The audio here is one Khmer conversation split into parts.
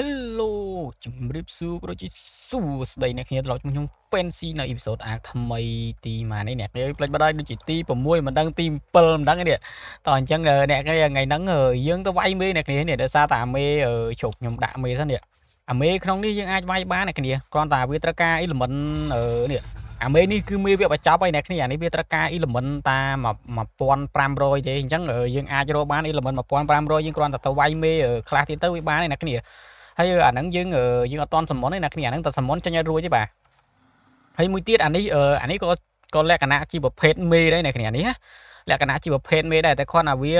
Hello ជំរាបសួរប្រជាសួស្តីអ្នកគ្នាត្រឡប់មកខ្ញុំ Fancy នៅអ៊ីពីសូតអាថ្មីទីម៉ានេះអ្នកគ្នាផ្លេចបដ ாய் ដូចជាទី6មិនដឹងទី7មិនដឹងទេតោះអញ្ចឹងអ្នកគ្នាថ្ងៃហ្នឹងយើងទៅវាយមេអ្នកគ្នានេះដោយសារតែអាមេជោគខ្ញុំដាក់មេសិននេះអាមេក្នុងនេះយើងអាចវាយបានអ្នកគ្នាគ្រាន់តែវាត្រូវការ element នេះអាមេនេះគឺមេវាបញ្ចប់ហើយអ្នកគ្នាអានេះវាត្រូវការ element តាម1500ទេអញ្ចឹងយើងអាចរកបាន element 1500យើងគ្រាន់តែទៅវាយមេខ្លះទៀតទៅវាបានទេអ្នកគ្នា ហើយអាហ្នឹងយើងយើងអត់តន់សមន់ទេណាគ្នាអាហ្នឹងតែសមន់ចាញ់ឲ្យរួចទេបាទហើយមួយទៀតអានេះអានេះក៏ក៏លក្ខណៈជាប្រភេទមេដែរណាគ្នានេះលក្ខណៈជាប្រភេទមេដែរតែគាត់អាវា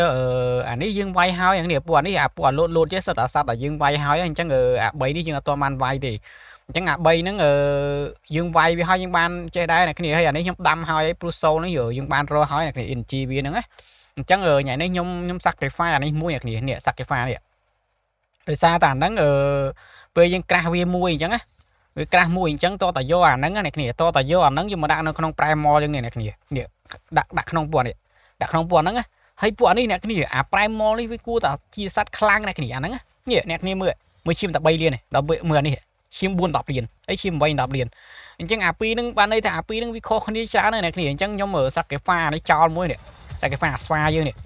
អានេះយើងវាយហើយអានេះពួកអានេះអាពួកអាលោតលោតចេះសិតអាសត្វតែយើងវាយហើយអញ្ចឹងអា3នេះយើងអត់តន់បានវាយទេអញ្ចឹងអា3ហ្នឹងយើងវាយវាហើយយើងបានចេះដែរណាគ្នាហើយអានេះខ្ញុំដាំហើយព្រោះសូលនេះយើងបានរកហើយណាគ្នា energy វាហ្នឹងណាអញ្ចឹងញ៉ៃនេះខ្ញុំខ្ញុំ sacrifice អានេះមួយណាគ្នានេះ sacrifice នេះ ដោយសារតែអាហ្នឹងអឺពេលយើងក្រាស់វាមួយអញ្ចឹងណាវាក្រាស់មួយអញ្ចឹងតតយកអាហ្នឹងអ្នកគ្នាតតយកអាហ្នឹងយកមកដាក់នៅក្នុងប្រែម៉លយើងនេះអ្នកគ្នានេះដាក់ដាក់ក្នុងពួកនេះដាក់ក្នុងពួកហ្នឹងណាហើយពួកនេះអ្នកគ្នាអាប្រែម៉លនេះវាគួរតែជាសัตว์ខ្លាំងអ្នកគ្នាអាហ្នឹងនេះអ្នកគ្នាមើលមើលឈាមតែ3លានដល់មើលអានេះឈាម4 10លានហើយឈាម8 10លានអញ្ចឹងអាពីរហ្នឹងបានន័យថាអាពីរហ្នឹងវាខុសគ្នាច្រើនណាស់អ្នកគ្នាអញ្ចឹងខ្ញុំសាក់កេហ្វានេះចោលមួយនេះសាក់កេហ្វាអាស្វាយើងនេះ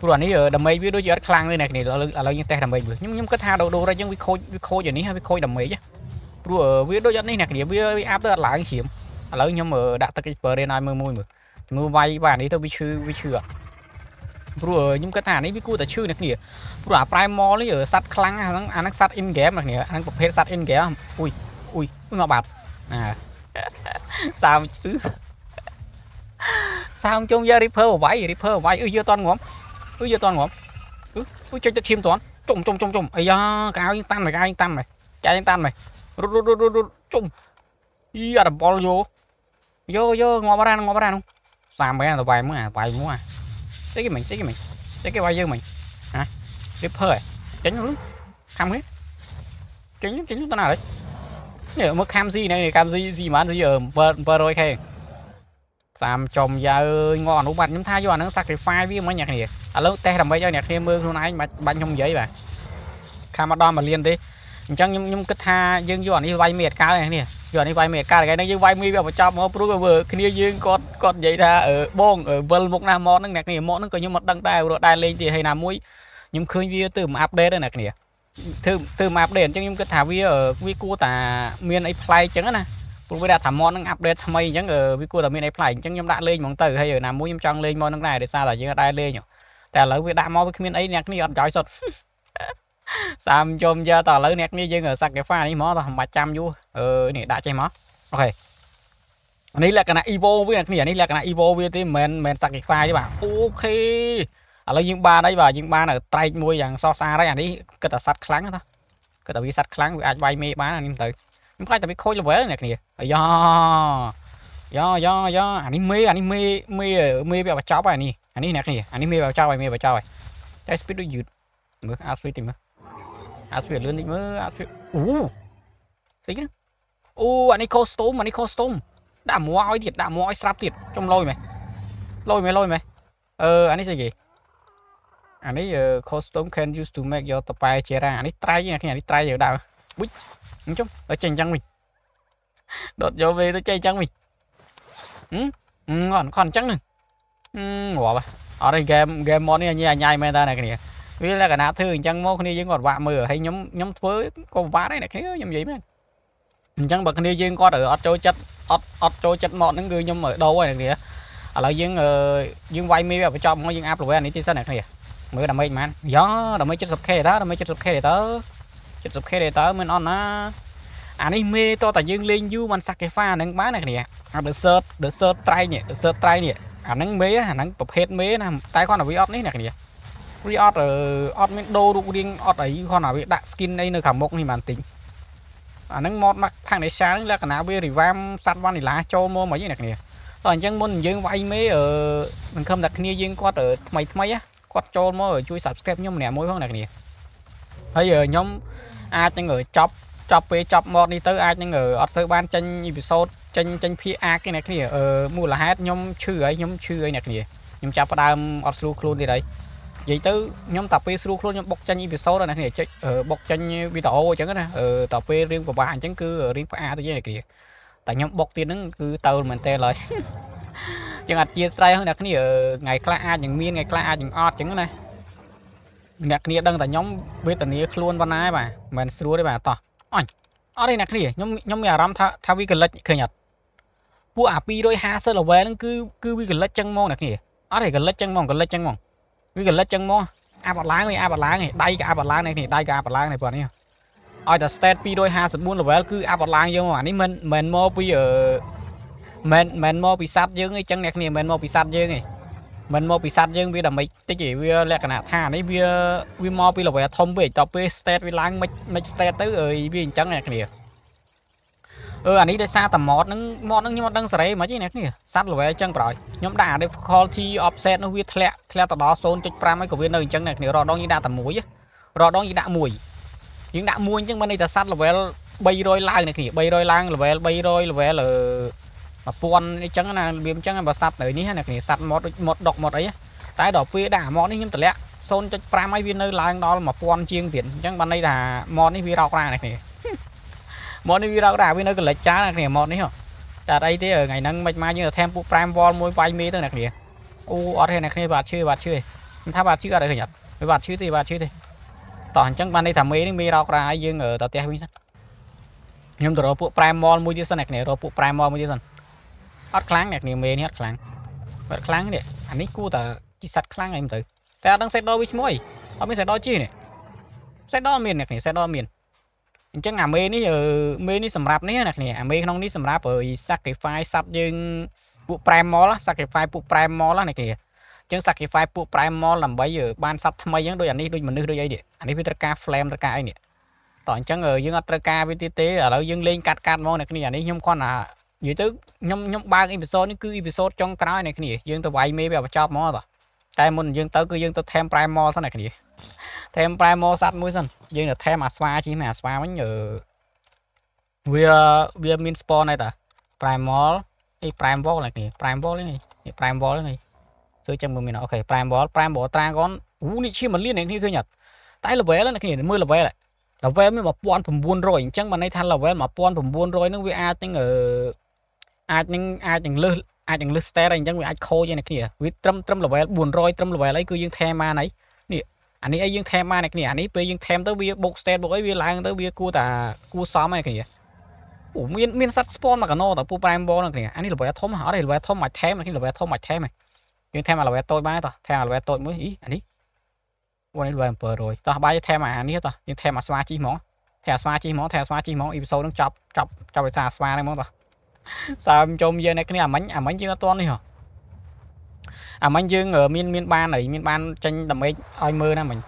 ព្រោះអានេះដាមេវាដូចជាអត់ខ្លាំងទេអ្នកគ្នាឥឡូវឥឡូវយើងតេស្តដាមេមើលខ្ញុំខ្ញុំគិតថាដូដូរ៉េចឹងវាខូចវាខូចអានេះហើយវាខូចដាមេព្រោះវាដូចអត់នេះអ្នកគ្នាវាអាប់ទៅអត់ឡើងជ្រាមឥឡូវខ្ញុំដាក់ទឹក experience ឲ្យមើលមួយមើលមើលវាយបាទនេះទៅវាឈឺវាឈឺអត់ព្រោះខ្ញុំគិតថានេះវាគួរតែឈឺអ្នកគ្នាព្រោះអា primal នេះសัตว์ខ្លាំងអាហ្នឹងអាហ្នឹងសัตว์ in game អ្នកគ្នាអាហ្នឹងប្រភេទសัตว์ in game អ៊ុយអ៊ុយងាប់បាត់ណាសាមឈឺសាមជុំយក reaper វាយ reaper វាយអឺយកតន់ងំ អឺយកតន់ងំអឺអ៊ុយចុចទឹកឈាមតន់ជុំជុំជុំជុំអាយ៉ាកៅយើងតាន់មកកៅយើងតាន់មកចាយើងតាន់មករត់រត់រត់រត់ជុំអីអារបល់យកយកយកងាប់រានងាប់រានសាមមែនទៅវាយមើលអាវាយមើលអាស្អីគេមិញស្អីគេមិញស្តាមចំយ៉ាអើយងអនុបត្តិខ្ញុំថាយកអានឹង sacrifice វាមិញអ្នកគ្នាឥឡូវតេស្តដើម្បីឲ្យអ្នកគ្នាមើលខ្លួនឯងបាច់បាច់ខ្ញុំនិយាយបាទខាំមកដល់មួយលានទេអញ្ចឹងខ្ញុំខ្ញុំគិតថាយើងយកអានេះវាយមេអត់កើនេះយកអានេះវាយមេអត់កើថ្ងៃនេះយើងវាយមេវាបញ្ចប់មកព្រោះគ្នាយើងគាត់គាត់និយាយថាបងវិលមុខណាមកហ្នឹងអ្នកគ្នាមកហ្នឹងក៏ខ្ញុំអត់ដឹងដែរព្រោះដែរលេងទីហើយណាមួយខ្ញុំឃើញវាទៅមកអាប់ដេតណាគ្នាធ្វើធ្វើមកអាប់ដេតអញ្ចឹងខ្ញុំគិតថាវាវាគួរតែមានអីប្លែកអញ្ចឹងណា ព្រោះវាដាក់ថាមកហ្នឹងអាប់ដេតថ្មីអញ្ចឹងវាគួរតែមានអីប្លែកអញ្ចឹងខ្ញុំដាក់លេងហ្មងទៅហើយណាមួយខ្ញុំចង់លេងមកហ្នឹងដែរដោយសារតែយើងអត់ដែរលេងតែឥឡូវវាដាក់មកវាគ្មានអីអ្នកគ្នាអត់ចោយសុទ្ធសាមជុំយកតឥឡូវអ្នកគ្នាយើងសាក់កេហ្វានេះមកតមិនបាច់ចាំយូរអឺនេះដាក់ចេះមកអូខេនេះលក្ខណៈ evo វាអ្នកគ្នានេះលក្ខណៈ evo វាទេមិនមែនសាក់កេហ្វាទេបាទអូខេឥឡូវយើងបានហើយបាទយើងបានត្រែកមួយយ៉ាងសោះស្អាតហើយអានេះគិតថាសัตว์ខ្លាំងណាគិតថាវាសัตว์ខ្លាំងវាអាចវាយមេបានអានេះទៅ ខ្ញុំខ្លាចតែវាខូច level អ្នកគ្នាអាយ៉ាយ៉ាយ៉ាយ៉ាអានេះមេអានេះមេមេមេវាបញ្ចប់ហើយអានេះអានេះអ្នកគ្នាអានេះមេបញ្ចប់ហើយមេបញ្ចប់ហើយតែ speed ដូចយឺតមើលអា speed តិចមើលអាស្វីលឿនតិចមើលអាស្វីអូស្អីគេអូអានេះ costume អានេះ costume ដាក់មួឲ្យទៀតដាក់មួឲ្យស្រាប់ទៀតចំលយមែនលយមែនលយមែនអឺអានេះស្អីគេអានេះ costume can use to make your តប៉ែជារ៉ាអានេះត្រៃអានេះត្រៃយើងដាក់បុច អញ្ចឹងទៅចេញអញ្ចឹងវិញដុតយកវាទៅចេញអញ្ចឹងវិញហឹមអត់ខនអញ្ចឹងនឹងងាប់អត់ទេហ្គេមហ្គេមម៉ូតនេះញ៉ៃញ៉ៃមែនតើអ្នកគ្នាវាលក្ខណៈធ្វើអញ្ចឹងមកគ្នាយើងគាត់វាក់មើលហើយខ្ញុំខ្ញុំធ្វើក៏វាក់ដែរអ្នកគ្នាខ្ញុំនិយាយមែនអញ្ចឹងបើគ្នាយើងគាត់អត់ចូលចិត្តអត់អត់ចូលចិត្តមកហ្នឹងគឺខ្ញុំដូរហើយអ្នកគ្នាឥឡូវយើងយើងវាយមីវាបញ្ចប់មកយើងអាប់ level នេះទីសិនអ្នកគ្នាមើលដើម្បីប៉ុន្មានយ៉ដើម្បី 70k តើដើម្បី 70k តើ 70k តើមិនអត់ណាអានេះមេតតែយើងលេងយូមិនសាក់កេហ្វាហ្នឹងបានណាគ្នាអា desert desert ត្រៃនេះ desert ត្រៃនេះអាហ្នឹងមេអាហ្នឹងប្រភេទមេណាតែគាត់តែវាអត់នេះណាគ្នាវាអត់អត់មានដូររូបរាងអត់អីគាត់ថាវាដាក់ skin អីនៅខាងមុខនេះបានទិញអាហ្នឹង mod មកខាងនេសាហ្នឹងលក្ខណៈវា revamp សัตว์វ៉ានីឡាចូលមកមកហ្នឹងអ្នកគ្នាតោះអញ្ចឹងមុនយើងវាយមេអឺមិនខំតែគ្នាយើងគាត់ថ្មីថ្មីគាត់ចូលមកជួយ subscribe ខ្ញុំម្នាក់មួយផងអ្នកគ្នាហើយខ្ញុំ អាចនឹងចប់ចប់ពេលចប់ mod នេះទៅអាចនឹងអត់សូវបានចេញអ៊ីពីសូតចេញចេញភាគអាកទេអ្នកគ្នាអឺមូលហេតុខ្ញុំឈឺហើយខ្ញុំឈឺហើយអ្នកគ្នាខ្ញុំចាប់ផ្ដើមអត់ស្រួលខ្លួនទៀតហើយនិយាយទៅខ្ញុំតាពេលស្រួលខ្លួនខ្ញុំបុកចាញ់អ៊ីពីសូតណាគ្នាចុចបុកចាញ់វីដេអូអញ្ចឹងណាតាពេលរៀងពិបាកអញ្ចឹងគឺរៀងផ្អាទៅយ៉ាងគ្នាតែខ្ញុំបុកទៀតហ្នឹងគឺទៅមែនតើឡើយចឹងអត់ជាស្រ័យហ្នឹងអ្នកគ្នាថ្ងៃខ្លះអាចនឹងមានថ្ងៃខ្លះអាចនឹងអត់អញ្ចឹងណា អ្នកគ្នាដឹងតែខ្ញុំវេទនាខ្លួនប៉ុណ្ណាបាទមិនស្រួលទេបាទតោះអញអត់ទេអ្នកគ្នាខ្ញុំខ្ញុំមានអារម្មណ៍ថាថាវាកលិចឃើញអត់ពួកអា250 level ហ្នឹងគឺគឺវាកលិចចឹងហ្មងអ្នកគ្នាអត់ទេកលិចចឹងហ្មងកលិចចឹងហ្មងវាកលិចចឹងហ្មងអាប់អត់ឡើងនេះអាប់អត់ឡើងនេះដៃក៏អាប់អត់ឡើងនេះដៃក៏អាប់អត់ឡើងនេះបងនេះឲ្យតែ state 254 level គឺអាប់អត់ឡើងយើងអានេះមិនមិនមកពីអឺមិនមិនមកពីសัตว์យើងអីចឹងអ្នកគ្នាមិនមកពីសัตว์យើងឯង មិនមកពីសัตว์យើងវាដើម្បីតិចឯងវាលក្ខណៈថានេះវាវាមកពី level ធំពេកតទៅពេល state វាឡើងមិនមិន state ទៅអើយវាអញ្ចឹងអ្នកគ្នាអឺអានេះដោយសារតែ mod ហ្នឹង mod ហ្នឹងខ្ញុំអត់ដឹងសេរីមិនទេអ្នកគ្នាសัตว์ level អញ្ចឹងប្រហែលខ្ញុំដាក់ difficulty offset នោះវាធ្លាក់ធ្លាក់ទៅដល់0.5ហើយក៏វានៅអញ្ចឹងអ្នកគ្នារដងយើងដាក់តែមួយរដងយើងដាក់មួយយើងដាក់មួយអញ្ចឹងមិនន័យថាសัตว์ level 300ឡើងអ្នកគ្នា300ឡើង level 300 level អឺ 1000អញ្ចឹងណារបៀបអញ្ចឹងបើសัตว์នៅនេះណាគ្នាសัตว์ mod mod ដុក mod អីតែដល់ពេលដាក់ mod នេះខ្ញុំតម្លាក់0.5ហើយវានៅឡើងដល់1000ជាងទៀតអញ្ចឹងបានន័យថា mod នេះវារោគរ៉ាណាគ្នា mod នេះវារោគរ៉ាវានៅកលិចចាណាគ្នា mod នេះហ៎តែអីទេថ្ងៃហ្នឹងមិនមកយើងទៅថែមពួក prime wall មួយវាយមេទៅណាគ្នាអូអត់ទេណាគ្នាបាទឈឺបាទឈឺខ្ញុំថាបាទឈឺអត់ទេឃើញអត់បាទឈឺទេបាទឈឺទេតោះអញ្ចឹងបានន័យថាមេនេះមេរោគរ៉ាហើយយើងទៅផ្ទះវិញសិនខ្ញុំទៅរកពួក prime wall មួយទៀតសិនណាគ្នារកពួក prime wall មួយទៀតសិន អត់ខ្លាំងអ្នកនាងមេនេះអត់ខ្លាំងអត់ខ្លាំងនេះអានេះគួរតែជីសัตว์ខ្លាំងអីមិនទៅតែអត់ដឹងសេតដវាឈ្មោះអីអត់មានសេតដជីនេះសេតដមានអ្នកនាងសេតដមានអញ្ចឹងអាមេនេះមេនេះសម្រាប់នេះណាគ្នាអាមេក្នុងនេះសម្រាប់ sacrifice សัตว์យើងពួក prime mall sacrifice ពួក prime mall ណាគ្នាអញ្ចឹង sacrifice ពួក prime mall ដើម្បីបានសัตว์ថ្មីអញ្ចឹងដូចអានេះដូចមនុស្សដូចអីនេះអានេះវាត្រូវការ flame ត្រូវការអីនេះតោះអញ្ចឹងយើងអត់ត្រូវការវាទៀតទេឥឡូវយើងលេងកាត់កាត់ហ្មងអ្នកគ្នាអានេះខ្ញុំគាត់ថា និយាយទៅខ្ញុំខ្ញុំបើកអ៊ីពីសូតនេះគឺអ៊ីពីសូតចុងក្រោយនៃគ្នាយើងទៅវាយមេវាបញ្ចប់ហ្មងតតែមុនយើងទៅគឺយើងទៅថែមប្រែម៉សិនណាគ្នាថែមប្រែម៉សัตว์មួយសិនយើងទៅថែមអាស្វាជីមែនអាស្វាវិញអឺវាវាមាន spawn ហើយតាប្រែម៉លនេះប្រែមវលណាគ្នាប្រែមវលនេះនេះប្រែមវលនេះជួយចាំមើលមានអូខេប្រែមវលប្រែមវលត្រាកនអូនេះឈាមមិនលៀននេះឃើញអត់តែ level ណាគ្នាមើល level level មាន1900អញ្ចឹងបានន័យថា level 1900ហ្នឹងវាអាចនឹងអឺ អាចនឹងអាចនឹងលើសអាចនឹងលើស stat អីអញ្ចឹងវាអាចខូចឯនេះគ្នាវាត្រឹមត្រឹម level 400ត្រឹម level អីគឺយើងថែមបានហើយនេះអានេះអីយើងថែមបានឯគ្នាអានេះពេលយើងថែមទៅវាបុក stat បុកអីវាឡើងទៅវាគួរតាគួរសមឯគ្នាអូមានមានសัตว์ spawn មកកណោតពូ prime ball ហ្នឹងគ្នាអានេះ level ធំអត់ទេ level ធំមកថែមនេះ level ធំមកថែមយើងថែម level តូចបានតោះថែម level តូចមួយអីអានេះអូនេះ level 700តោះបាយថែមអានេះតោះយើងថែមអាស្វាជីហ្មងថែអាស្វាជីហ្មងថែអាស្វាជីហ្មងអ៊ីពីសូតហ្នឹងចប់ចប់ចប់ដោយសារអាស្វាហ្នឹងហ្មងតោះ សើមជុំយើងអ្នកគ្នាអាមិញអាមិញយើងអត់ទាន់នេះហ៎អាមិញយើងមានមានបានហើយមានបានចេញដាមេចឲ្យមើលណាមិញឥ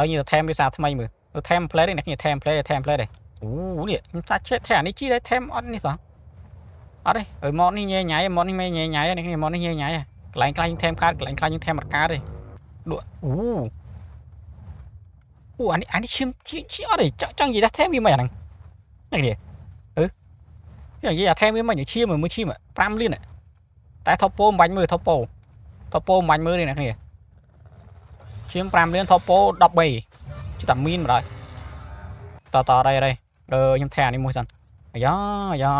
ឡូវយើងទៅថែមវាសារថ្មីមើលទៅថែម play នេះអ្នកគ្នាថែម play ថែម play ដែរអូនេះខ្ញុំសាច់ចេះថែអានេះជីដែរថែមអត់នេះសោះអត់ទេអើម៉ូតនេះញ៉ៃញ៉ៃម៉ូតនេះមិនញ៉ៃញ៉ៃនេះគ្នាម៉ូតនេះញ៉ៃញ៉ៃកន្លែងខ្លះយើងថែមកាតកន្លែងខ្លះយើងថែមរកាតទេដួអូអូអានេះអានេះឈាមឈាមអត់ទេចង់និយាយថាថែមវាមិនអាហ្នឹងនេះគ្នានិយាយថាថែមវាមិនឈាមមួយឈាម5លានតែថប់ពោមិនបាញ់មើលថប់ពោថប់ពោមិនបាញ់មើលទេអ្នកគ្នាឈាម5លានថប់ពោ13ជិះតែមានម្ដងតតអីអីអឺខ្ញុំថែអានេះមួយសិនអាយ៉ាអាយ៉ា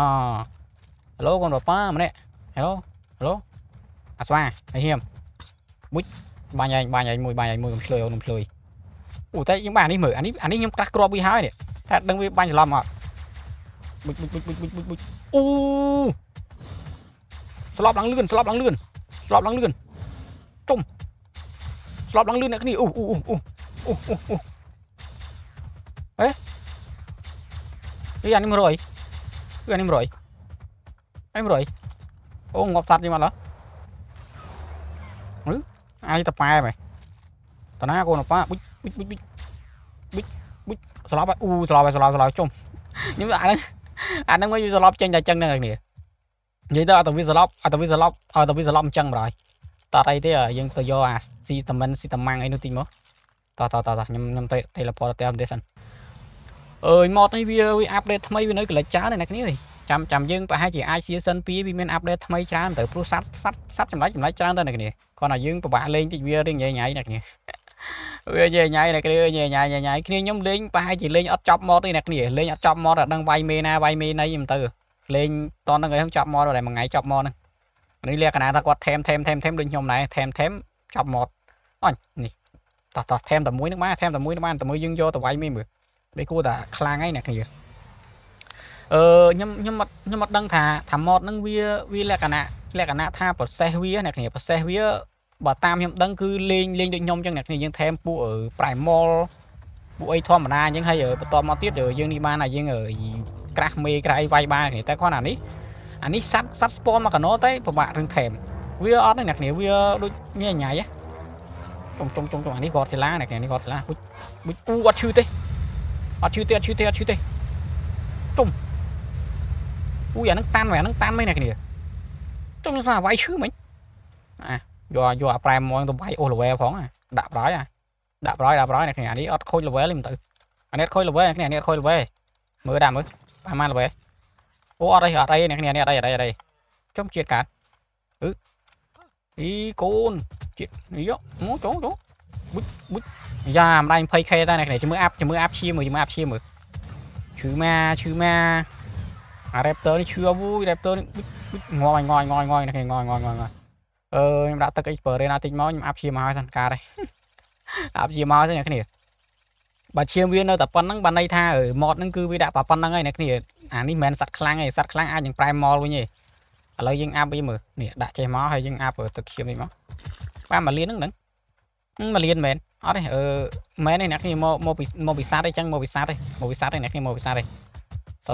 ហេឡូកូនប៉ាម្នាក់ហេឡូហេឡូអាស្វាអាឈាមមួយបាញ់ឯងបាញ់ឯងមួយបាញ់ឯងមួយកុំឆ្លើយអូនកុំឆ្លើយអូតែយើងបាញ់អានេះមើលអានេះអានេះខ្ញុំក្រាស់គ្រាប់វាហើយនេះតែដឹងវាបាញ់ច្រឡំអត់ បុចបុចបុចបុចបុចបុចអូស្លាប់ឡើងលឿនស្លាប់ឡើងលឿនស្លាប់ឡើងលឿនចុំស្លាប់ឡើងលឿនអ្នកគ្នាអូអូអូអូអូអូអេនេះអានេះ100គឺអានេះ100អានេះ100អូងាប់សัตว์នេះមកឡើអឺអានេះតប៉ែមែនតណាកូនប៉ាបុចបុចបុចបុចបុចបុចស្លាប់អូស្លាប់ហើយស្លាប់ស្លាប់ចុំខ្ញុំអាហ្នឹង អាហ្នឹងវិញវាសន្លប់ចេញតែចឹងហ្នឹងនេះនិយាយទៅអត់ទៅវាសន្លប់អត់ទៅវាសន្លប់អត់ទៅវាសន្លប់អញ្ចឹងបងហើយតោះអីទេយើងទៅយកអាស៊ីតាមិនស៊ីតាម៉ាំងអីនោះតិចមកតោះតោះតោះខ្ញុំខ្ញុំទៅ teleport ទៅតាមទេសិនអើយ mod នេះវាវា update ថ្មីវានៅកលិចច្រើនណាស់គ្នាចាំចាំយើងប្រហែលជាអាច season 2វាមាន update ថ្មីច្រើនទៅព្រោះសັດសັດសັດចម្លែកចម្លែកច្រើនដែរណាស់គ្នាគ្រាន់តែយើងពិបាកលេងតិចវារៀងញ៉ៃញ៉ៃណាស់គ្នា វាញ៉ៃញ៉ៃអ្នកគ្នាញ៉ៃញ៉ៃញ៉ៃញ៉ៃគ្នាខ្ញុំលេងប្រហែលជាលេងអត់ចប់ម៉ូតទេអ្នកគ្នាលេងអត់ចប់ម៉ូតអត់ដឹងវាយមេណាវាយមេណីមិនទៅលេងតនហ្នឹងឯងចប់ម៉ូតតែមួយថ្ងៃចប់ម៉ូតហ្នឹងនេះលក្ខណៈថាគាត់ថែមថែមថែមថែមដូចខ្ញុំដែរថែមថែមចប់ម៉ូតអញនេះតោះតោះថែមតែមួយនឹងបានថែមតែមួយនឹងបានតែមួយយើងយកទៅវាយមេមើលដូចគួរតែខ្លាំងហើយអ្នកគ្នាអឺខ្ញុំខ្ញុំអត់ខ្ញុំអត់ដឹងថាថាម៉ូតហ្នឹងវាវាលក្ខណៈលក្ខណៈថា process វាអ្នកគ្នា process វា បើតាមខ្ញុំដឹងគឺលេងលេងដូចខ្ញុំអញ្ចឹងអ្នកគ្នាយើងថែមពួក primal ពួកអីធម្មតាអញ្ចឹងហើយបន្តមកទៀតយើងនេះបានតែយើងក្រាស់មេក្រាស់អីវាយបានតែគាត់អានេះអានេះសัตว์សัตว์ spawn មកកណោតែពិបាករឿងថែមវាអត់ទេអ្នកគ្នាវាដូចញ៉ៃញ៉ៃចុងចុងចុងចុងអានេះគាត់សិលាអ្នកគ្នានេះគាត់សិលាបុចបុចអ៊ូអត់ឈឺទេអត់ឈឺទេអត់ឈឺទេអត់ឈឺទេទុំអ៊ូអាហ្នឹងតាន់មែនហ្នឹងតាន់មែនអ្នកគ្នាទុំថាវាយឈឺមិញអា យកយកអាប្រែមងទៅវាយអូស level ផងដាក់ប្រយដាក់ប្រយដាក់ប្រយអ្នកគ្នានេះអត់ខូច level ទេមិនទៅអានេះខូច level អ្នកគ្នានេះខូច level មើលដាក់មើលប្រហែល level អូអត់អីអត់អីអ្នកគ្នានេះអត់អីអត់អីអត់អីចុំជាតិកាត់អឺអីកូនជាតិនេះយកមកចុងចុងប៊ុចប៊ុចយ៉ាម្ដាយ 20k ដែរអ្នកគ្នាជំរឿអាប់ជំរឿអាប់ឈាមមើលជំរឿអាប់ឈាមមើលឈឺម៉ាឈឺម៉ាអា raptor នេះឈឺអវូយ raptor នេះងាប់ឲ្យងាយងាយងាយអ្នកគ្នាងាយងាយងាយ អឺខ្ញុំដាក់ទឹក experience ណាតិចមកខ្ញុំអាប់ឈៀមកហើយសិនការទេអាប់ឈៀមកទៅអ្នកគ្នាបើឈៀមវានៅតែប៉ុណ្្នឹងបានន័យថាម៉ូតហ្នឹងគឺវាដាក់តែប៉ុណ្្នឹងហើយអ្នកគ្នាអានេះមិនមែនសត្វខ្លាំងទេសត្វខ្លាំងអាចនឹងប្រែម៉លវិញទេឥឡូវយើងអាប់វាមើលនេះដាក់ចេះមកហើយយើងអាប់ទឹកឈាមនេះមកបានមួយលានហ្នឹងហ្នឹងមួយលានមែនអត់ទេអឺមែនទេអ្នកគ្នាមកមកពីមកពីសាទអីចឹងមកពីសាទទេមកពីសាទទេអ្នកគ្នាមកពីសាទទេត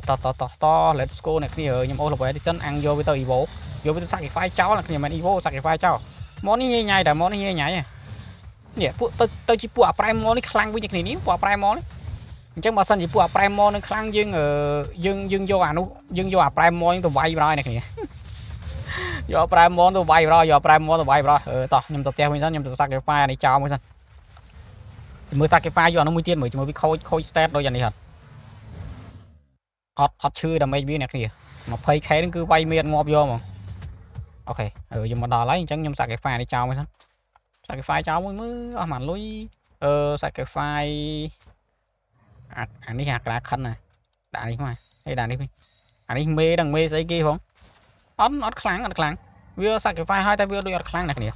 តតតតត let's go អ្នកគ្នាខ្ញុំអូសល្បែទីចិនអាំងយកវាទៅ evo យកវាទៅ sacrifice ចោលអ្នកគ្នាមិន evo sacrifice ចោលមកនេះញ៉ៃញ៉ៃតែមកនេះញ៉ៃញ៉ៃនេះពួកទៅទៅជាពួកអាប្រែមកនេះខ្លាំងវិញគ្នានេះពួកអាប្រែមកនេះអញ្ចឹងបើសិនជាពួកអាប្រែម៉នឹងខ្លាំងយើងយើងយើងយកអានោះយើងយកអាប្រែម៉នឹងទៅវាយប្រហើយអ្នកគ្នាយកប្រែម៉ទៅវាយប្រយកប្រែម៉ទៅវាយប្រអឺតោះខ្ញុំទៅផ្ទះវិញសិនខ្ញុំទៅ sacrifice អានេះចោលមួយសិនមើល sacrifice យកអានោះមួយទៀតមើលជាមួយវាខូចខូច stat ដូចអានេះហត់អត់អត់ឈឺ damage វាអ្នកគ្នា 20k ហ្នឹងគឺវាយមានងាប់យកហ្មង អូខេហើយយើងមកដល់ហើយអញ្ចឹងខ្ញុំ sacrifice នេះចោលមួយសិន sacrifice ចោលមួយមើលអស់ប៉ុន្មានលុយអឺ sacrifice អានេះអាក្រាខិនណាដាក់នេះមកហើយដាក់នេះវិញអានេះមេដល់មេស្អីគេផងអត់អត់ខ្លាំងអត់ខ្លាំងវា sacrifice ហើយតែវាដូចអត់ខ្លាំងណាស់គ្នា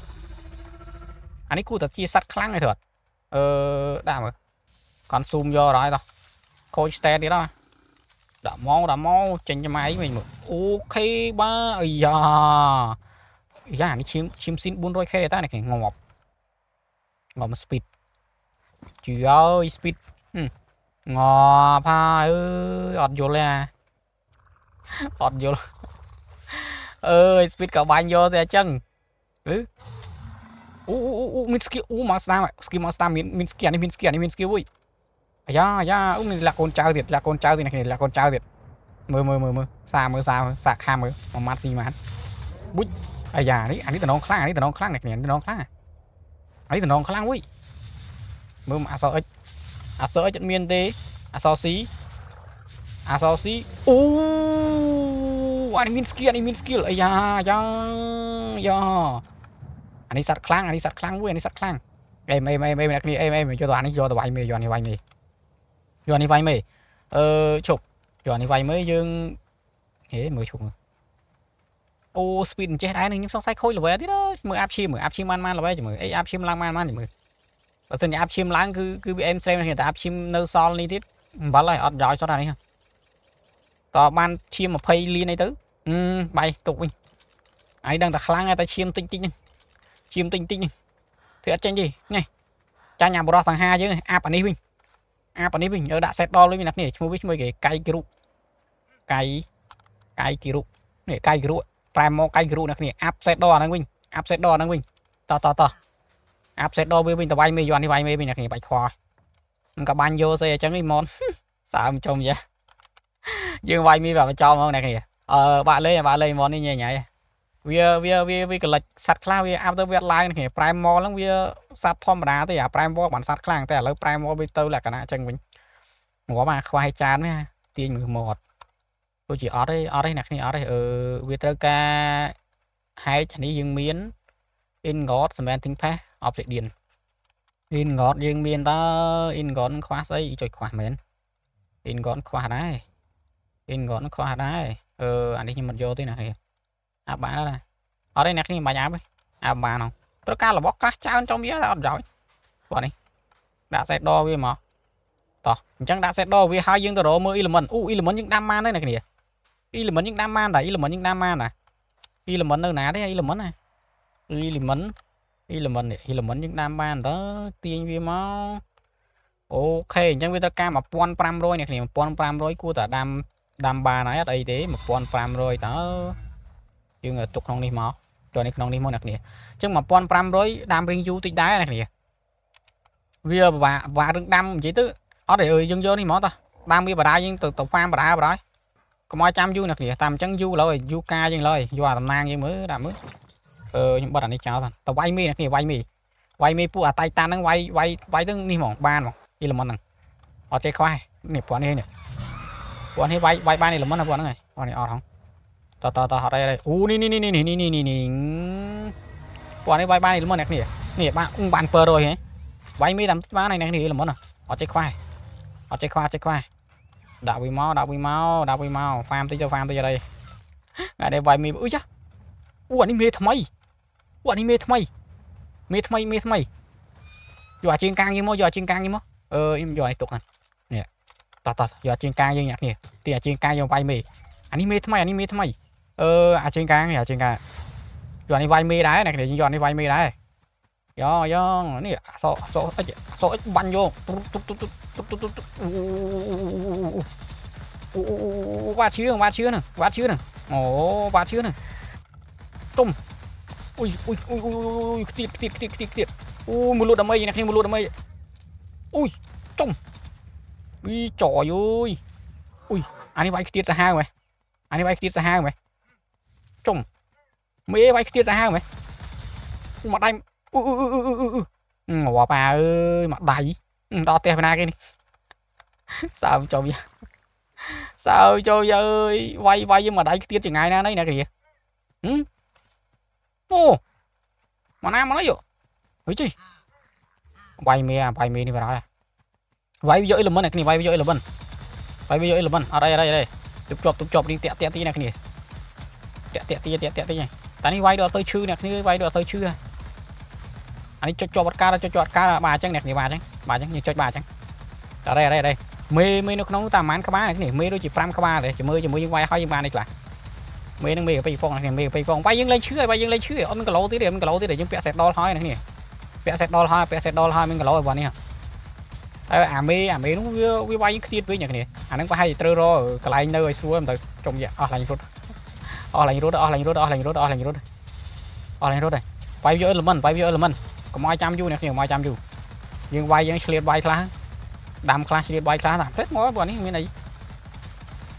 អានេះគូតែជាសัตว์ខ្លាំងទេគាត់អឺដាក់មើលគាត់ zoom យកហើយតោះខូច stat ទៀតហ៎ ដាក់មកដាក់មកចេញចាំឯងវិញមើលអូខេបាទអាយ៉ាអាយ៉ានេះឈាមឈាមស៊ីន 400k ទេតានេះងាប់ងាប់ speed ជឿអើយ speed ងប់ហើយអើយអត់យល់ទេអាអត់យល់អើយ speed ក៏បាញ់យកតែអញ្ចឹងអឺអូអូអូមាន skill អូមកស្ដាម skill មកស្ដាមមានមាន skill នេះមាន skill នេះមាន skill វិញ អាយ៉ាអាយ៉ាអូមានលាក់កូនចៅទៀតលាក់កូនចៅទៀតនេះលាក់កូនចៅទៀតមើលមើលមើលមើលសាមើលសាសាខាមើលមួយម៉ាត់ស៊ីម៉ាត់បុចអាយ៉ានេះអានេះតំណងខ្លាំងអានេះតំណងខ្លាំងនេះគ្នាតំណងខ្លាំងអានេះតំណងខ្លាំងវិញមើលអសអិចអសអិចអត់មានទេអសស៊ីអសស៊ីអូអានេះមាន skill អានេះមាន skill អាយ៉ាយ៉ាយ៉ាអានេះសត្វខ្លាំងអានេះសត្វខ្លាំងមួយអានេះសត្វខ្លាំងអេមអេមអេមអ្នកគ្នាអេមអេមយកទៅអានេះយកទៅវាយមេយកអានេះវាយមេ យកអានេះវាយមេអឺជប់យកអានេះវាយមេយើងហេមើលជប់អូ speed ចេះដែរនឹងខ្ញុំសង្ស័យខូច level ទៀតមើល app ឈាមមើល app ឈាមបានបាន level ចាំមើលអី app ឈាមឡើងបានបានចាំមើលបើសិនជា app ឈាមឡើងគឺគឺវា aim save តែ app ឈាមនៅសល់នេះទៀតអំបិលហើយអត់យោចសុទ្ធអានេះតបានឈាម20លានអីទៅអឺបាយទុកវិញអានេះដឹងតែខ្លាំងតែឈាមតិចតិចហ្នឹងឈាមតិចតិចហ្នឹងធ្វើអត់ចេញទេនេះចាញ់អាបរោះសង្ហាយើងអាប់អានេះវិញ អាប់អានេះវិញយកដាក់ set ដល់វិញអ្នកនេះឈ្មោះវិញឈ្មោះគេកៃគ្រុកៃកៃគិរុនេះកៃគិរុប្រែមកកៃគិរុអ្នកនេះអាប់ set ដល់អាហ្នឹងវិញអាប់ set ដល់អាហ្នឹងវិញតតតអាប់ set ដល់វាវិញតវាយមេយន់នេះវាយមេវិញអ្នកនេះបាច់ខ្វល់មិនក៏បាញ់យកស្អីអញ្ចឹងនេះម៉នសើមចុំយ៉ាយើងវាយមីបាទចោលមកអ្នកនេះអឺបាក់លេងបាក់លេងម៉ននេះញ៉ៃញ៉ៃ វាវាវាវាកលិចសัตว์ខ្លះវាអាប់ទៅវាឡើងនេះប្រែម៉លហ្នឹងវាសัตว์ធម្មតាទេអាប្រែម៉លបានសัตว์ខ្លាំងតែឥឡូវប្រែម៉លវាទៅលក្ខណៈអញ្ចឹងវិញងាប់អាខ្វះឲ្យចាននេះទាញមើលមកអត់ដូចជាអត់ទេអត់ទេអ្នកនេះអត់ទេអឺវាត្រូវការហែកនេះយើងមាន ingot សម្រាប់ think pass obsidian អ៊ីនហ្គតយើងមានតើអ៊ីនហ្គតខ្វះស្អីចុចខ្វះមែនអ៊ីនហ្គតខ្វះដែរអ៊ីនហ្គតខ្វះដែរអឺអានេះខ្ញុំមិនយកទេណានេះ អាប់បានណាអត់ទេអ្នកនេះមិនបាច់អាប់ទេអាប់បានហ៎ត្រូវការរបស់ក្រាស់ច្រើនចំវាអត់ប្រយោជន៍បាទនេះដាក់សេតដវាមកតោះអញ្ចឹងដាក់សេតដវាហើយយើងទៅរកមើលអ៊ីលមិនអូអ៊ីលមិនយើងដាំបានទេអ្នកនេះអ៊ីលមិនយើងដាំបានដែរអ៊ីលមិនយើងដាំបានណាអ៊ីលមិននៅណាទេអ៊ីលមិនណាអ៊ីលមិនអ៊ីលមិនអ៊ីលមិនយើងដាំបានតើទាញវាមកអូខេអញ្ចឹងវាត្រូវការ1500អ្នកនេះ1500គួរតែដាំដាំបានហើយអត់អីទេ1500តើ យើងទុកក្នុងនេះមកចូលនេះក្នុងនេះមកអ្នកនេះអញ្ចឹង1500ដាំរៀងយូរតិចដែរអ្នកនេះវាពិបាកពិបាករឿងដាំនិយាយទៅអត់ទេអើយយើងយកនេះមកតោះដាំវាបដាយើងទៅទៅហ្វាមបដាបដាកុំឲ្យចាំយូរអ្នកនេះតាមអញ្ចឹងយូរឡើយយូរការយើងឡើយយកអាតំណាងយើងមើលដាក់មើលអឺខ្ញុំបត់អានេះចោលទៅវាយមីអ្នកនេះវាយមីវាយមីពួកអាតៃតានហ្នឹងវាយវាយវាយទៅនេះហ្មងបានហ្មងអ៊ីឡមិនហ្នឹងអត់ចេះខ្វះនេះពួកនេះនេះពួកនេះវាយវាយបានអ៊ីឡមិនហ្នឹងពួកហ្នឹងហើយពួកនេះអត់ហង តតតអត់អីអូនេះនេះនេះនេះនេះនេះនេះពួកនេះវាយបានអ៊ីឡមិនអ្នកនេះនេះបានបាន700ហ៎វាយមីតាមបានហើយអ្នកនេះអ៊ីឡមិនអត់ចេះខ្វះអត់ចេះខ្វះចេះខ្វះដាក់វាមកដាក់វាមកដាក់វាមកហ្វាមតិចទៅហ្វាមតិចអីថ្ងៃនេះវាយមីអ៊ុយចាអូអានេះមេថ្មីអូអានេះមេថ្មីមេថ្មីមេថ្មីយកអាជាងកាងយើងមកយកអាជាងកាងយើងមកអឺខ្ញុំយកនេះទុកហ្នឹងនេះតោះតោះយកអាជាងកាងយើងអ្នកនេះទីអាជាងកាងយើងវាយមេអានេះមេថ្មីអានេះមេថ្មី អឺអាជាងកាងនេះអាជាងកាងយកអានេះវាយមេដែរអ្នកនេះយកអានេះវាយមេដែរយ៉យ៉នេះសសអិចសអិចបាញ់យកទុទុទុទុទុទុទុអូវ៉ាឈឿវ៉ាឈឿហ្នឹងវ៉ាឈឿហ្នឹងអូវ៉ាឈឿហ្នឹងទុំអ៊ុយអ៊ុយអ៊ុយអ៊ុយខ្ទៀតខ្ទៀតខ្ទៀតខ្ទៀតខ្ទៀតអូមួយលូតដើម្បីអ្នកនេះមួយលូតដើម្បីអ៊ុយទុំអ៊ីចយអើយអ៊ុយអានេះវាយខ្ទៀតសាហាវហ៎អានេះវាយខ្ទៀតសាហាវហ៎ ទុំមេវាយខ្ទៀតសាហាវហ៎មកដៃអ៊ុអ៊ុអ៊ុអ៊ុអ៊ុងាប់អើយមកដៃដល់ផ្ទះណាគេនេះសើចូលវាសើចូលយើយវាយវាយមកដៃខ្ទៀតចងាយណាស់នេះណាគេហឹមអូមកណាមកណាយោហុយជីវាយមេវាយមេនេះបារហើយវាយយកអ៊ីលមិននេះវាយយកអ៊ីលមិនវាយយកអ៊ីលមិនអត់អីអត់អីអត់អីទប់ជាប់ទប់ជាប់នេះតាក់តាក់ទីណាគ្នា តាក់តាក់ទីតាក់តាក់ទីតែនេះវាយដល់ទៅឈឺអ្នកគ្នាវាយដល់ទៅឈឺអានេះចុចជាប់អត់ការចុចជាប់អត់ការបាទអញ្ចឹងអ្នកគ្នាបាទអញ្ចឹងបាទអញ្ចឹងយើងចុចបាទអញ្ចឹងអរេអរេអរេមេមេនៅក្នុងតាមម៉ានក្បាលនេះមេដូចជា5ក្បាលទេជាមួយជាមួយយើងវាយហើយយើងបាននេះខ្លះមេនឹងមេកពីហ្វុងនេះមេកពីហ្វុងវាយយើងលេងឈឺហើយវាយយើងលេងឈឺអត់មានគីឡូទៀតទេមានគីឡូទៀតទេយើងពាក់សេតដលហើយនេះពាក់សេតដលហើយពាក់សេតដលហើយមានគីឡូហើយបាទនេះហើយអាមេអាមេនោះវាវាវាយខ្ទៀតវិញអ្នកនេះអាហ្នឹងប្រហែលត្រូវរកន្លែងនៅឲ្យស្រួលមិនទៅចុំយ៉ាអស់ឡាញ់រត់ អស់ឡើងរត់អស់ឡើងរត់អស់ឡើងរត់អស់ឡើងរត់អស់ឡើងរត់ហើយវាយយក element វាយយក element កុំឲ្យចាំយូរអ្នកខ្ញុំកុំឲ្យចាំយូរយើងវាយយើងឆ្លៀតវាយខ្លះដាំខ្លះឆ្លៀតវាយខ្លះណាពេលមកពួកនេះមានអី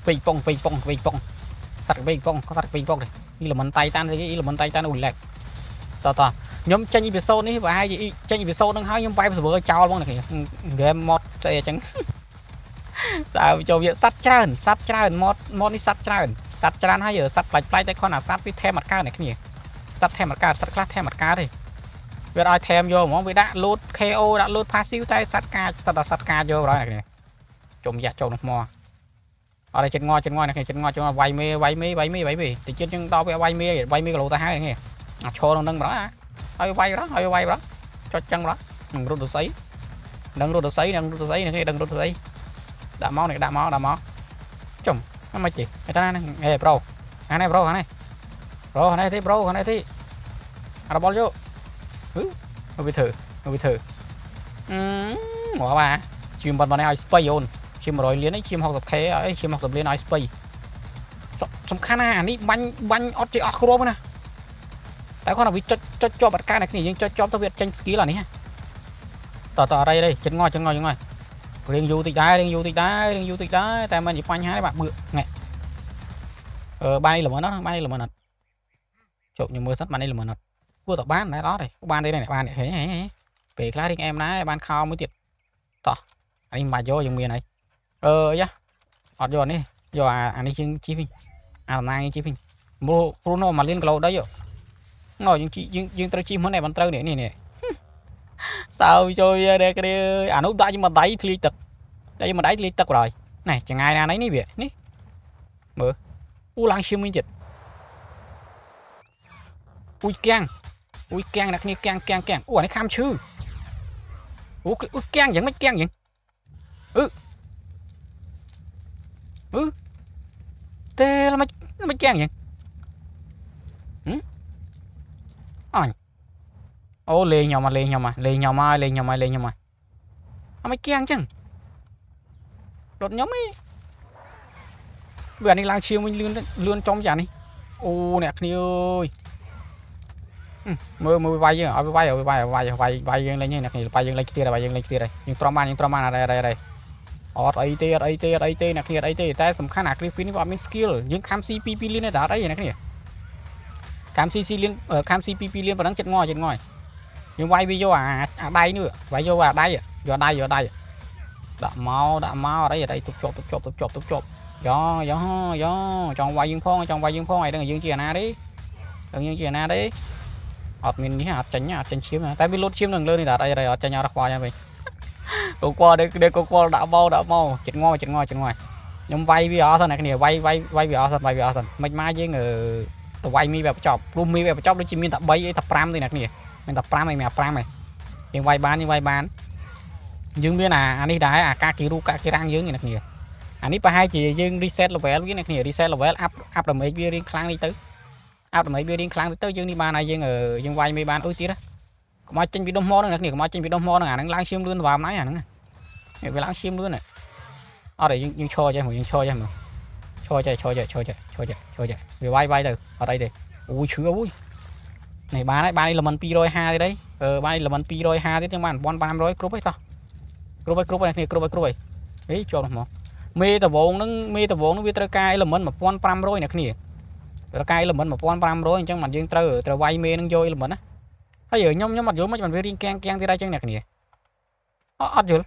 ពេកប៉ុងពេកប៉ុងពេកប៉ុងតាត់ពេកប៉ុងតាត់ពេកប៉ុងនេះ element តៃតានគេ element តៃតានអូលេកតតខ្ញុំចេញអេពីសូតនេះប្រហែលជាចេញអេពីសូតហ្នឹងហើយខ្ញុំវាយ server ចោលហ្មងអ្នកខ្ញុំ game mod ស្អីអញ្ចឹងសើចូលវាសັດច្រើនសັດច្រើន mod mod នេះសັດច្រើន សត្វច្រើនហើយសត្វប្លែកប្លែកតែគាត់អាសត្វវាថែមអត់កើតនេះគ្នាសត្វថែមអត់កើតសត្វខ្លះថែមអត់កើតទេវាឲ្យថែមយកហ្មងវាដាក់លូត KO ដាក់លូត passive តែសត្វកាចសត្វដល់សត្វកាចយកបងនេះជុំយ៉ាក់ចូលនឹងថ្មអត់ចិត្តងល់ចិត្តងល់នេះចិត្តងល់ចិត្តងល់វាយមេវាយមេវាយមេវាយមេតិចយើងដល់វាវាយមេវាយមេគីឡូទៅហើយនេះអាឈរក្នុងនឹងបងអាឲ្យវាយរស់ឲ្យវាយរស់ចុចចឹងរស់នឹងរត់ទៅស្អីនឹងរត់ទៅស្អីនឹងរត់ទៅស្អីនេះដឹងរត់ទៅស្អីដាក់មកនេះដាក់មកដាក់មកចំ មិនទេឯតាហ្នឹងអេប្រូអានេះប្រូអានេះប្រូអានេះទេប្រូអានេះទេអារបល់យកមកវាធ្វើមកវាធ្វើអឺមកបាទជាមិនបានឲ្យស្បៃអូនជា100លានឯងជា 60k ឲ្យជា60លានឲ្យស្បៃសំខាន់ណាអានេះបាញ់បាញ់អត់ចេះអស់គ្រាប់ណាតែគាត់ថាវាចុចចុចជាប់អត់ការអ្នកគ្នាយើងចុចជាប់ទៅវាចេញ skill អានេះតតអរៃ đây ចិត្តងល់ចិត្តងល់ចឹងហើយ រៀងយូរតិចដែររៀងយូរតិចដែររៀងយូរតិចដែរតែមិនជាបញ្ហាទេបាទមើលងែអឺបាននេះល្មមណាបាននេះល្មមណាជប់ខ្ញុំមើលសិនបាននេះល្មមណាគួរតែបានដែរអត់ទេបានទេបានហេពេលខ្លះរៀងអែមណាបានខោមួយទៀតតោះអានេះមិនបាច់យកយើងមានហើយអឺយ៉ាអត់យកនេះយកអាអានេះជាងជីវិញអាតំណាងជីវិញព្រោះព្រោះនោះមកលៀនគីឡូដីណោះយើងយើងយើងត្រូវជីមិនឯមិនត្រូវនេះនេះនេះ សើចូលវាដែរគ្នាអានោះដាក់ជាមួយដៃធ្លាយទឹកដាក់ជាមួយដៃធ្លាយទឹកបណ្ដោយណែចងាយណានេះនេះវានេះមើលអូឡើងឈាមវិញទៀតអ៊ុយកាំងអ៊ុយកាំងអ្នកគ្នាកាំងកាំងកាំងអូអានេះខាំឈឺអូអ៊ុយកាំងយ៉ាងម៉េចកាំងយ៉ាងអឺអឺទេល្មិចល្មិចកាំងយ៉ាងហឹមអញ អូលេងខ្ញុំមកលេងខ្ញុំមកលេងខ្ញុំមកលេងខ្ញុំមកលេងខ្ញុំមកអមិនគៀងចឹងរត់ខ្ញុំឯងវានេះឡើងឈៀងវិញលឿនលឿនចំចានេះអូអ្នកគ្នាអើយមើលមើលវាយយើងឲ្យវាយឲ្យវាយវាយវាយវាយយើងលេងហ្នឹងអ្នកគ្នាវាយយើងលេងទៀតវាយយើងលេងទៀតហើយយើងទ្រាំបានយើងទ្រាំបានអត់អីអីអត់អីទេអត់អីទេអត់អីទេអ្នកគ្នាអត់អីទេតែសំខាន់អា Griffin នេះវាអត់មាន skill យើងខំ C 2 2លានទេតែអត់អីអ្នកគ្នាខំ C C លានខំ C 2 2លានប៉ុណ្ណឹងចិត្តងល់ចិត្តងល់ យើងវាយវាយកអាអាដៃនេះវាយយកអាដៃយកដៃយកដៃដាក់មកដាក់មកអីអីទុកជាប់ទុកជាប់ទុកជាប់ទុកជាប់យ៉យ៉យ៉ចង់វាយយើងផងចង់វាយយើងផងអីដឹងយើងជាអាណាទេដឹងយើងជាអាណាទេអត់មាននេះអត់ចាញ់អត់ចាញ់ឈាមតែវាលូតឈាមនឹងលើនេះដាក់អីអីអត់ចាញ់អត់ខ្វល់យ៉ាងវិញកូកលនេះកូកលដាក់មកដាក់មកចិត្តងចិត្តងចិត្តងខ្ញុំវាយវាអស់សិនអ្នកគ្នាវាយវាយវាយវាអស់សិនវាយវាអស់សិនមិនមកយើងទៅវាយមីវាបញ្ចប់ព្រោះមីវាបញ្ចប់ដូចជាមានតែ3អីតែ5ទេអ្នកគ្នា មានតែ5ឯងមាន5ឯងយើងវាយបានយើងវាយបានយើងមានអាអានេះដែរអាការគីរូកាគីរាំងយើងនេះអ្នកគ្នាអានេះប្រហែលជាយើង reset level វាអ្នកគ្នា reset level up up damage វារៀងខ្លាំងនេះទៅ up damage វារៀងខ្លាំងទៅយើងនេះបានហើយយើងយើងវាយមេបានអុយទៀតកុំឲ្យចេញពីដុំមកហ្នឹងអ្នកគ្នាកុំឲ្យចេញពីដុំមកហ្នឹងអាហ្នឹងឡើងឈាមលឿនវ៉ាមណាស់អាហ្នឹងវាឡើងឈាមលឿនអត់ទេយើងយើងឈរចេះមកយើងឈរចេះមកឈរចេះឈរចេះឈរចេះឈរចេះឈរចេះវាវាយវាយទៅអត់អីទេអូយឈឺអូយ នេះបានហើយបាននេះល្មិន250ទៀត đấy អឺបានល្មិន250ទៀតចឹងបាន1500គ្រប់ហើយតោះគ្រប់ហើយគ្រប់ហើយគ្នាគ្រប់ហើយគ្រប់ហើយហេជាប់នោះមកមេតវងហ្នឹងមេតវងហ្នឹងវាត្រូវការល្មិន1500អ្នកគ្នាត្រូវការល្មិន1500អញ្ចឹងបានយើងត្រូវត្រូវវាយមេហ្នឹងយកល្មិនណាហើយខ្ញុំខ្ញុំអត់យល់មិនបានវារៀងកៀងកៀងទៀតហើយចឹងអ្នកគ្នាអត់យល់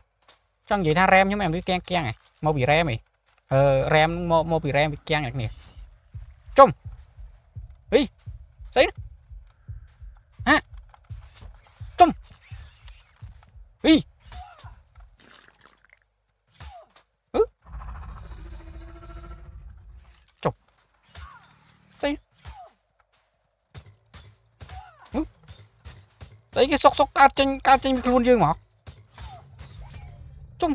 ចង់និយាយថារ៉េមខ្ញុំមិនវាកៀងកៀងឯងមកពីរ៉េមឯងអឺរ៉េមមកមកពីរ៉េមវាកៀងអ្នកគ្នាជុំហីស្អីហ่ะជុំហីអឺជុំស្អីអឺ ស្អីគេសុកសុកកើតចេញកើតចេញពីខ្លួនយើងមកជុំ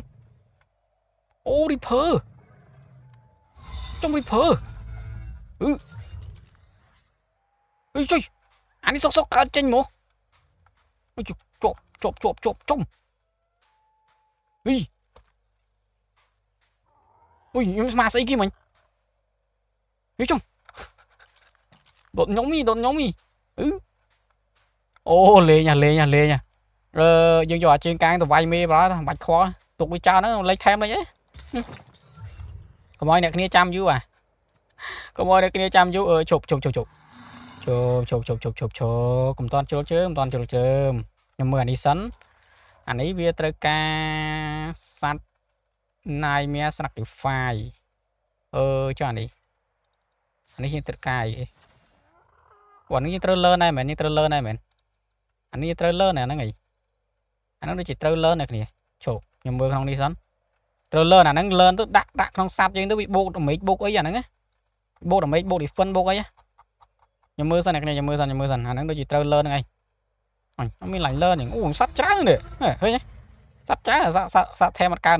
អូរីភើជុំរីភើអឺអីចុយអានេះសុកសុកកើតចេញមកអីជប់ជប់ជប់ជប់ជប់ជុំអីអុយខ្ញុំស្មាស្អីគេមិញអីជុំដុតខ្ញុំនេះដុតខ្ញុំនេះអឺ អូលេងអាលេងអាលេងអាអឺយើងយកអាជើងកាងទៅវាយមេបើបាច់ខ្វល់ទុកវាចោលហ្នឹងលេខថែមលេខអីកុំឲ្យអ្នកគ្នាចាំយូរអាកុំឲ្យអ្នកគ្នាចាំយូរអឺជប់ជប់ជប់ជប់ជប់ជប់ជប់ជប់ជប់ជប់កុំតន់ជ្រុលជ្រើមតន់ជ្រុលជ្រើមខ្ញុំមើលអានេះសិនអានេះវាត្រូវការសัตว์ណាយមានស្រាក់ទីហ្វាយអឺចុះអានេះអានេះយើងត្រូវការអីគាត់នេះយើងត្រូវលឺដែរមែននេះត្រូវលឺដែរមែន អានេះត្រូវលឺណែហ្នឹងអីអាហ្នឹងដូចជាត្រូវលឺណែគ្នាជប់ខ្ញុំមើលក្នុងនេះសិនត្រូវលឺអាហ្នឹងលឺទៅដាក់ដាក់ក្នុងសាប់យើងទៅវាបូកដមេចបូកអីអាហ្នឹងណាបូកដមេចបូក defend បូកអីខ្ញុំមើលសិនអ្នកគ្នាខ្ញុំមើលសិនខ្ញុំមើលសិនអាហ្នឹងដូចជាត្រូវលឺហ្នឹងឯងអញមានឡាញលឺហ្នឹងអូសัตว์ច្រើននេះឃើញទេសัตว์ច្រើនសัตว์សัตว์ថែមអត់កើន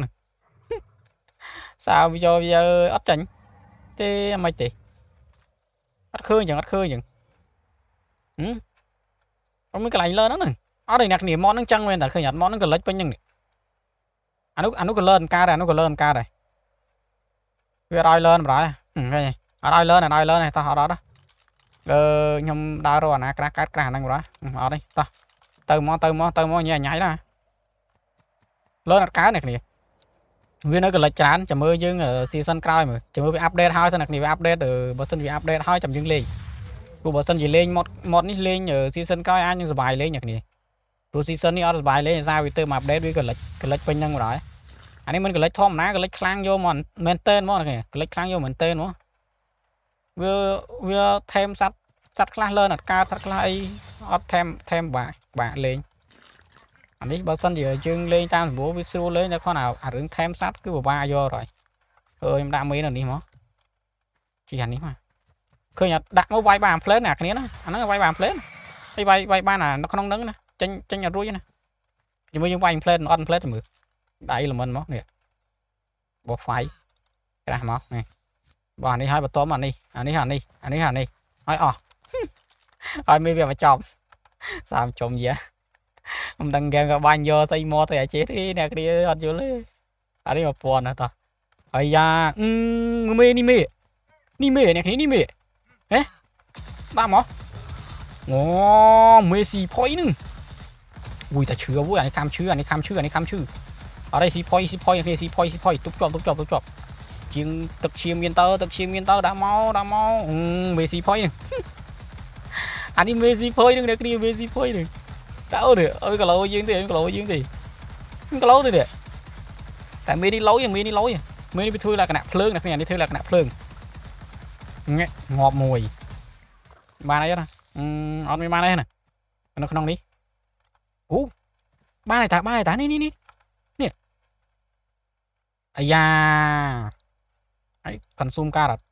សាវយកវាអត់ចាញ់ទេមិនទេអត់ឃើញចឹងអត់ឃើញចឹងហឹម អត់មានកន្លែងលឺហ្នឹងអត់ទេអ្នកគ្នាមកហ្នឹងចឹងមែនតែឃើញអត់មកហ្នឹងក៏លិចពេញហ្នឹងអានោះអានោះក៏លឺអង្ការដែរអានោះក៏លឺអង្ការដែរវាអត់ឲ្យលឺម្ដងឃើញអត់ឲ្យលឺអត់ឲ្យលឺទេតោះអត់អត់អឺខ្ញុំដើររកអាណាក្រាស់កាត់ក្រាស់ហ្នឹងបងអត់ទេតោះទៅមកទៅមកទៅមកញ៉ៃញ៉ៃណាលឿនអត់កើអ្នកគ្នាវានៅកលិចច្រើនចាំមើលយើងស៊ីសិនក្រោយមើលចាំមើលវាអាប់ដេតហើយសិនអ្នកគ្នាវាអាប់ដេតបើសិនវាអាប់ដេតហើយចាំយើងលេង ព្រោះបើសិនជាលេងម៉ត់ម៉ត់នេះលេងស៊ីសិនក្រោយអាចនឹងសុបាយលេងអ្នកគ្នាព្រោះស៊ីសិននេះអត់សុបាយលេងសារវាទៅមកអាប់ដេតវាកលិចកលិចពេញហ្នឹងបងអានេះមិនកលិចធម្មតាកលិចខ្លាំងយកមកមែនតើមកអ្នកគ្នាកលិចខ្លាំងយកមែនតើមកវាវាថែមសัตว์សัตว์ខ្លះលើអត់កើតសัตว์ខ្លះអីអត់ថែមថែមបាក់បាក់លេង អានេះបើសិនជាយើងលេងតាមសម្រួលវាស្រួលលេងតែគាត់អារឿងថែមសัตว์គឺពិបាកយកហើយអើខ្ញុំដាក់មេនៅនេះមកជីអានេះមក ឃើញដាក់មកវាយបានផ្លែនអាគ្នាណាអាហ្នឹងវាយបានផ្លែនហើយវាយវាយបានអានៅក្នុងហ្នឹងណាចេញចេញអត់រួចណាជាមួយយើងវាយផ្លែនអត់ផ្លែនមើលដៃល្មិនមកនេះបោះហ្វាយក្រាស់មកនេះបាទនេះឲ្យបន្តអានេះអានេះអានេះអានេះអានេះឲ្យអស់ឲ្យមានវាបញ្ចប់សាមចំយ៉ាមិនដឹងហ្គេមក៏បាញ់យកស្អីមកទៅអាចេះទេអ្នកគ្នាអត់យល់ទេអានេះ1000ណាតោះអាយ៉ាអឺមេនេះមេនេះមេអ្នកគ្នានេះមេ ហេដាក់មកអូមេស៊ីផុយនឹងอุ้ยតែឈឺអូអានេះខំឈឺអានេះខំឈឺអានេះខំឈឺអត់ទេស៊ីផុយស៊ីផុយគ្នាស៊ីផុយស៊ីផុយទប់ជាប់ទប់ជាប់ទប់ជាប់ជាងទឹកឈាមមានតើទឹកឈាមមានតើដាក់មកដាក់មកមេស៊ីផុយនឹងអានេះមេស៊ីផុយនឹងអ្នកគ្នាមេស៊ីផុយនឹងតើអូនេះអើយគីឡូយើងទេគីឡូយើងទេគីឡូទេតែមេនេះឡូយមេនេះឡូយមេនេះវាធ្វើលក្ខណៈភ្លើងអ្នកគ្នានេះធ្វើលក្ខណៈភ្លើង ងាប់ងាប់មួយបានអីណាអត់មានបានអីណានៅក្នុងនេះអូបានហើយតាបានហើយតានេះនេះនេះនេះអាយ៉ាហើយ consume ការអត់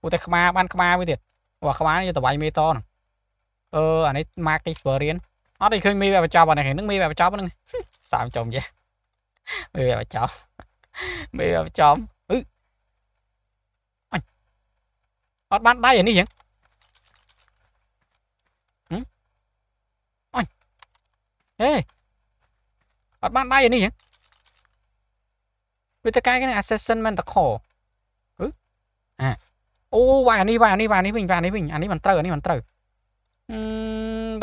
ពួកតែក្បាលបានក្បាលវាទៀតព្រោះក្បាលនេះទៅវាយមេតហ្នឹងអឺអានេះ mark experience អត់ទេឃើញមីវាបញ្ចប់អានេះហ្នឹងមីវាបញ្ចប់ហ្នឹងសាមចំចេះមីវាបញ្ចប់មីវាបញ្ចប់អឺអញ អត់បានដៃអានេះចឹងអញហេអត់បានដៃអានេះចឹងវាទៅកែគេ assessment តខអឺអាអូវាយអានេះវាយអានេះវាយអានេះវិញវាយអានេះវិញអានេះមិនត្រូវអានេះមិនត្រូវអឺ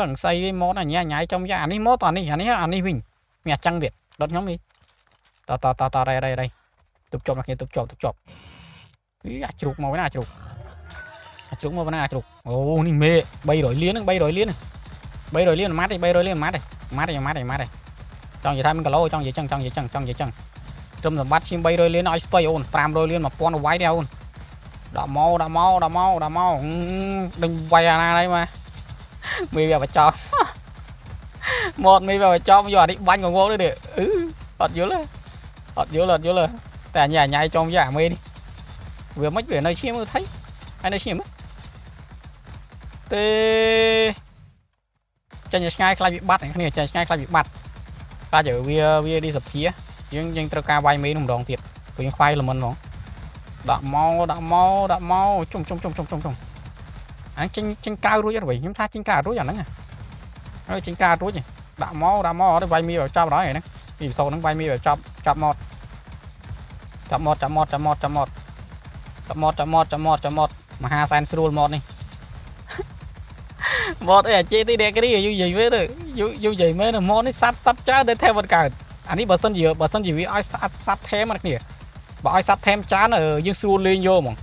ដឹងស្អីវិញម៉ូតអញ្ញាញ៉ាយចំយ៉ាអានេះម៉ូតអានេះអានេះអានេះវិញមានអាចឹងទៀតដុតខ្ញុំនេះតតតតរ៉ៃរ៉ៃរ៉ៃទប់ជាប់ណាគ្នាទប់ជាប់ទប់ជាប់វាអាចជ្រូកមកណាជ្រូកអាច ជ្រូកមកណាជ្រូកអូនេះមេ300លានហ្នឹង300លាន300លានម៉ាត់ទេ300លានម៉ាត់ទេម៉ាត់ទេម៉ាត់ទេម៉ាត់ទេចង់និយាយថាមានគីឡូចង់និយាយចឹងចង់និយាយចឹងចង់និយាយចឹងត្រឹមសម្បត្តិឈាម300លានឲ្យស្បៃអូន500លាន1000វាយទេអូនដាក់មកដាក់មកដាក់មកដាក់មកដេញវាយអាណា đây mà មីវាបញ្ចប់ម៉ូតមីវាបញ្ចប់យកអានេះបាញ់កងងនេះអឺអត់យល់ទេអត់យល់អត់យល់តែអញអាញ៉ៃចំយកអាមីនេះវាមិនវានៅឈាមមើលថៃហើយនៅឈាម ទេចាញ់ឆ្ងាយខ្លាចវិបត្តិគ្នាចាញ់ឆ្ងាយខ្លាចវិបត្តិតែជើវាវាឌីសភាយើងយើងត្រូវការវាយមីនោះម្ដងទៀតព្រោះយើងខ្វាយល្មិនហ្មងដាក់មកដាក់មកដាក់មកជុំជុំជុំជុំជុំជុំអាចេញចេញក្រៅរួចអត់វិញខ្ញុំថាចេញក្រៅរួចអាហ្នឹងហើយចេញក្រៅរួចដាក់មកដាក់មកទៅវាយមីឲ្យចាប់ដល់ហ្នឹងពីសោហ្នឹងវាយមីឲ្យចាប់ចាប់មកចាប់មកចាប់មកចាប់មកចាប់មកចាប់មកចាប់មកចាប់មកចាប់មកមហាសែនស្រួលមកនេះ ម៉តអីអាចេទីអ្នកគ្រីយូរនិយាយវាទៅយូរយូរនិយាយមែនម៉តនេះសັບសັບច្រើនដែលថែវត្តកើតអានេះបើសិនជាបើសិនជាវាឲ្យសັບថែមមកគ្នាបើឲ្យសັບថែមច្រើនយើងស្រួលលេងយកហ្មង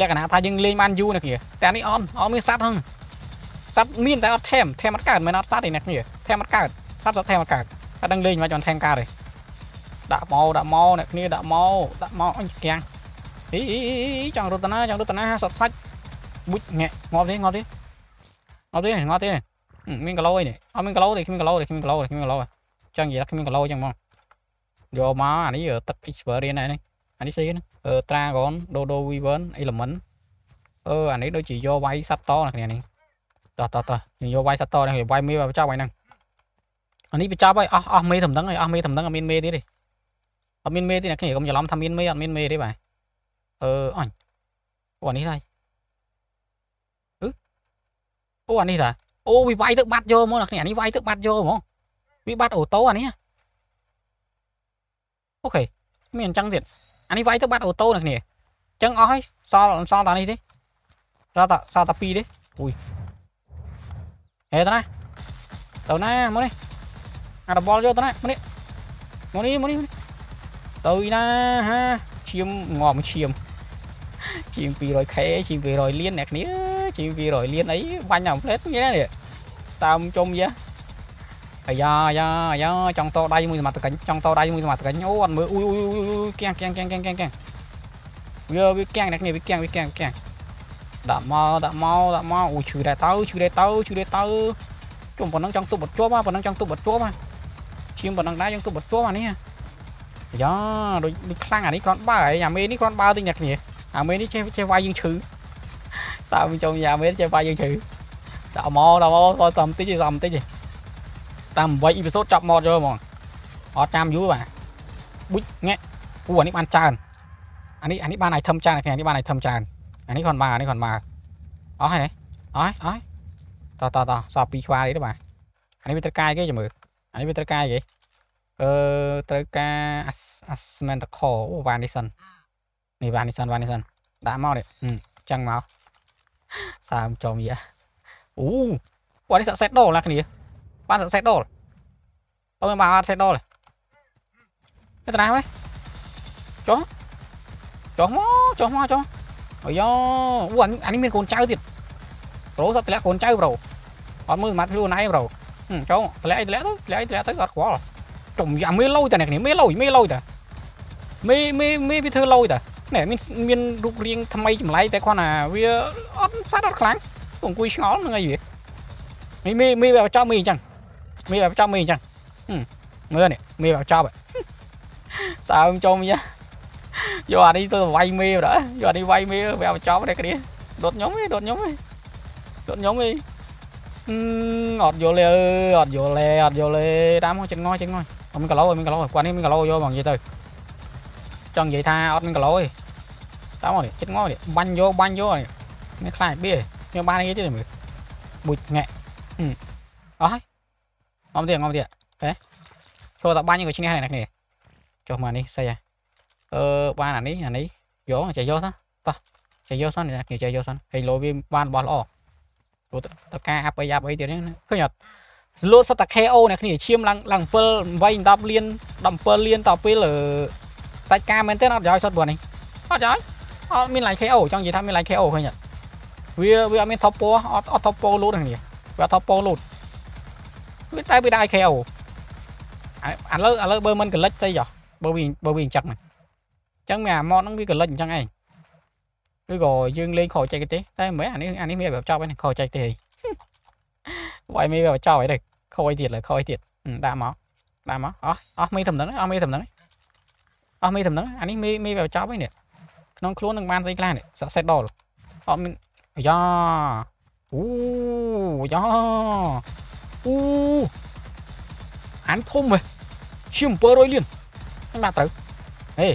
លក្ខណៈថាយើងលេងបានយូរណាគ្នាតែនេះអនអត់មានសັບហ្នឹងសັບមានតែអត់ថែមថែមអត់កើតមិនអត់សັບទេណាគ្នាថែមអត់កើតសັບសັບថែមអត់កើតតែដឹងលេងមិនចាំថែមកើតទេដាក់ម៉ោដាក់ម៉ោអ្នកគ្នាដាក់ម៉ោដាក់ម៉ោអញគាំងអីចង់រត់តាណាចង់រត់តាណាសតសាច់ប៊ុចងាក់ងាប់ទេងាប់ទេ អត់ទេងត់ទេមានគីឡូអីនេះអត់មានគីឡូទេគ្មានគីឡូទេគ្មានគីឡូទេគ្មានគីឡូចឹងនិយាយថាគ្មានគីឡូចឹងហ្មងយកមកអានេះទឹក experience ដែរនេះអានេះស្អីណា Dragon Dodo Wyvern Element អឺអានេះដូចជាយកវាយសត្វតណាគ្នានេះតោះតោះតោះយកវាយសត្វតនេះវាយមេបចាប់ហើយហ្នឹងអានេះបចាប់ហើយអស់អស់មេដំណឹងហើយអស់មេដំណឹងអត់មានមេទៀតទេអត់មានមេទេអ្នកគ្នាកុំច្រឡំថាមានមេអត់មានមេទេបាទអឺអញអូអានេះហើយ អូអានេះតាអូវាវាយទៅបាត់យកមកណាគ្នាអានេះវាយទៅបាត់យកហ្មងវាបាត់អូតូអានេះអូខេមានអញ្ចឹងទៀតអានេះវាយទៅបាត់អូតូណាគ្នាអញ្ចឹងអស់ហើយសល់សល់តានេះទេសល់តាសល់តា2ទេអុយហេតាណាទៅណាមកនេះអារបលយកទៅណាមកនេះមកនេះមកនេះទៅណាហាឈាមងំឈាមជាង 200k ជាង200លានអ្នកគ្នា ជាង200លានអីបាញ់អាផ្លេតនេះនេះតាមជុំយ៉ាអាយ៉ាយ៉ាអាយ៉ាចង់តដៃមួយសមត្ថកិច្ចចង់តដៃមួយសមត្ថកិច្ចអូអត់មើលអ៊ុយអ៊ុយអ៊ុយគៀងគៀងគៀងគៀងគៀងគៀងវាវាគៀងអ្នកនេះវាគៀងវាគៀងគៀងដាក់មកដាក់មកដាក់មកអូឈឺដែរទៅឈឺដែរទៅឈឺដែរទៅជុំប៉ុណ្ណឹងចង់ទប់បត់ជាប់ប៉ុណ្ណឹងចង់ទប់បត់ជាប់ឈាមប៉ុណ្ណឹងដែរយើងទប់បន្ទាប់អានេះយ៉ាដូចដូចខ្លាំងអានេះគ្រាន់បើហើយអាមេនេះគ្រាន់បើតិចអ្នកគ្នាអាមេនេះចេះចេះវាយយើងឈឺ តើវិញចូលយ៉ាមេចេះវាយយើងឈឺដាក់មកដាក់មកតាមតិចទេតាមតិចទេតាម8អ៊ីពីសូតចាប់មកយកហ្មងអត់តាមយូរបាទបុចងាក់អូអានេះបានច្រើនអានេះអានេះបានឲ្យធំច្រើនអានេះបានឲ្យធំច្រើនអានេះគាត់មកអានេះគាត់មកអស់ហើយអស់អស់តតតសល់ពីខ្វានេះទៅបាទអានេះវាត្រូវកាយគេចាំមើលអានេះវាត្រូវកាយគេអឺត្រូវការអាស្មែនតខអូវ៉ានីសិននេះវ៉ានីសិនវ៉ានីសិនដាក់មកនេះចឹងមក សើមចំយ៉ាអូគាត់នេះសាក់សេតដូលណាគ្នាបានសាក់សេតដូលអត់មានបានអត់សេតដូលទេតាណាហ៎ចុះចុះមកចុះមកចុះអាយ៉អូអានេះមានកូនចៅទៀតប្រូសត្វធ្លាក់កូនចៅប្រូអត់មើលម៉ាត់ខ្លួនឯងប្រូចុះធ្លាក់អីធ្លាក់ទៅធ្លាក់អីធ្លាក់ទៅអត់ខ្វល់ចុំយ៉ាមេលុយតាអ្នកនេះមេលុយមេលុយតាមេមេមេវាធ្វើលុយតា នេះមានមានរូបរាងថ្មីចម្លែកតែគាត់ណាវាអត់សត្វអត់ខ្លាំងអង្គុយឆ្ងល់នឹងអីវាមីមីមីបែបចប់មីអញ្ចឹងមីបែបចប់មីអញ្ចឹងមើលនេះមីបែបចប់សើមចុំយ៉ាយកអានេះទៅវាយមេបណ្ដយកអានេះវាយមេបែបចប់នេះគ្នាដុតខ្ញុំឯងដុតខ្ញុំឯងដុតខ្ញុំឯងអត់យល់ទេអត់យល់ទេអត់យល់ទេតាមមកចិត្តងចិត្តងអត់មានគីឡូអត់មានគីឡូគាត់នេះមានគីឡូយកមកនិយាយទៅ ចង់និយាយថាអត់មានគីឡូទេតាមមកនេះចិត្តងនេះបាញ់យកបាញ់យកនេះមានខ្លាចបៀខ្ញុំបាននិយាយទេមើលបុចងាក់អស់ហើយងំទៀតងំទៀតហេចូលតែបាញ់ក៏ឈ្នះដែរអ្នកនេះចុះមកនេះស្អីហ៎អឺបានអានេះអានេះយកចេះយកទៅតោះចេះយកសិនអ្នកនេះចេះយកសិនហើយលោវាបានបោះល្អព្រោះតការអាប់អីអាប់អីទៀតហ្នឹងឃើញអត់លូតសតតែ KO អ្នកគ្នាឈាមឡើងឡើង7 8 10លាន17លានតពេល តាច់ការមែនទេអត់យកសុតបងនេះអត់យកអត់មាន line KO ចង់និយាយថាមាន line KO ឃើញអត់វាវាអត់មាន top ពោអត់អត់ top ពោលូតហ្នឹងវា top ពោលូតវាតែវាដាក់ KO ឥឡូវឥឡូវបើមិនកលិចទៅចុះបើវាបើវាអញ្ចឹងហ្នឹងអញ្ចឹងមានអាម៉តហ្នឹងវាកលិចអញ្ចឹងឯងឬក៏យើងលេងខោចែកទេតែមិនមែនអានេះអានេះមានបែបចប់ឯងខោចែកទេវាយមានបែបចប់ឯងខូចទៀតលើខូចទៀតដាក់មកដាក់មកអស់អស់មីតំណឹងអស់មីតំណឹង អស់មីតំណឹងអានេះមីមីបែបចប់ឯងនេះក្នុងខ្លួននឹងបានស្អីខ្លះនេះសាក់សេតដល់អត់មានយ៉ាអូយ៉ាអូអានធំហ៎ជាង700លានមិនបានត្រូវហេ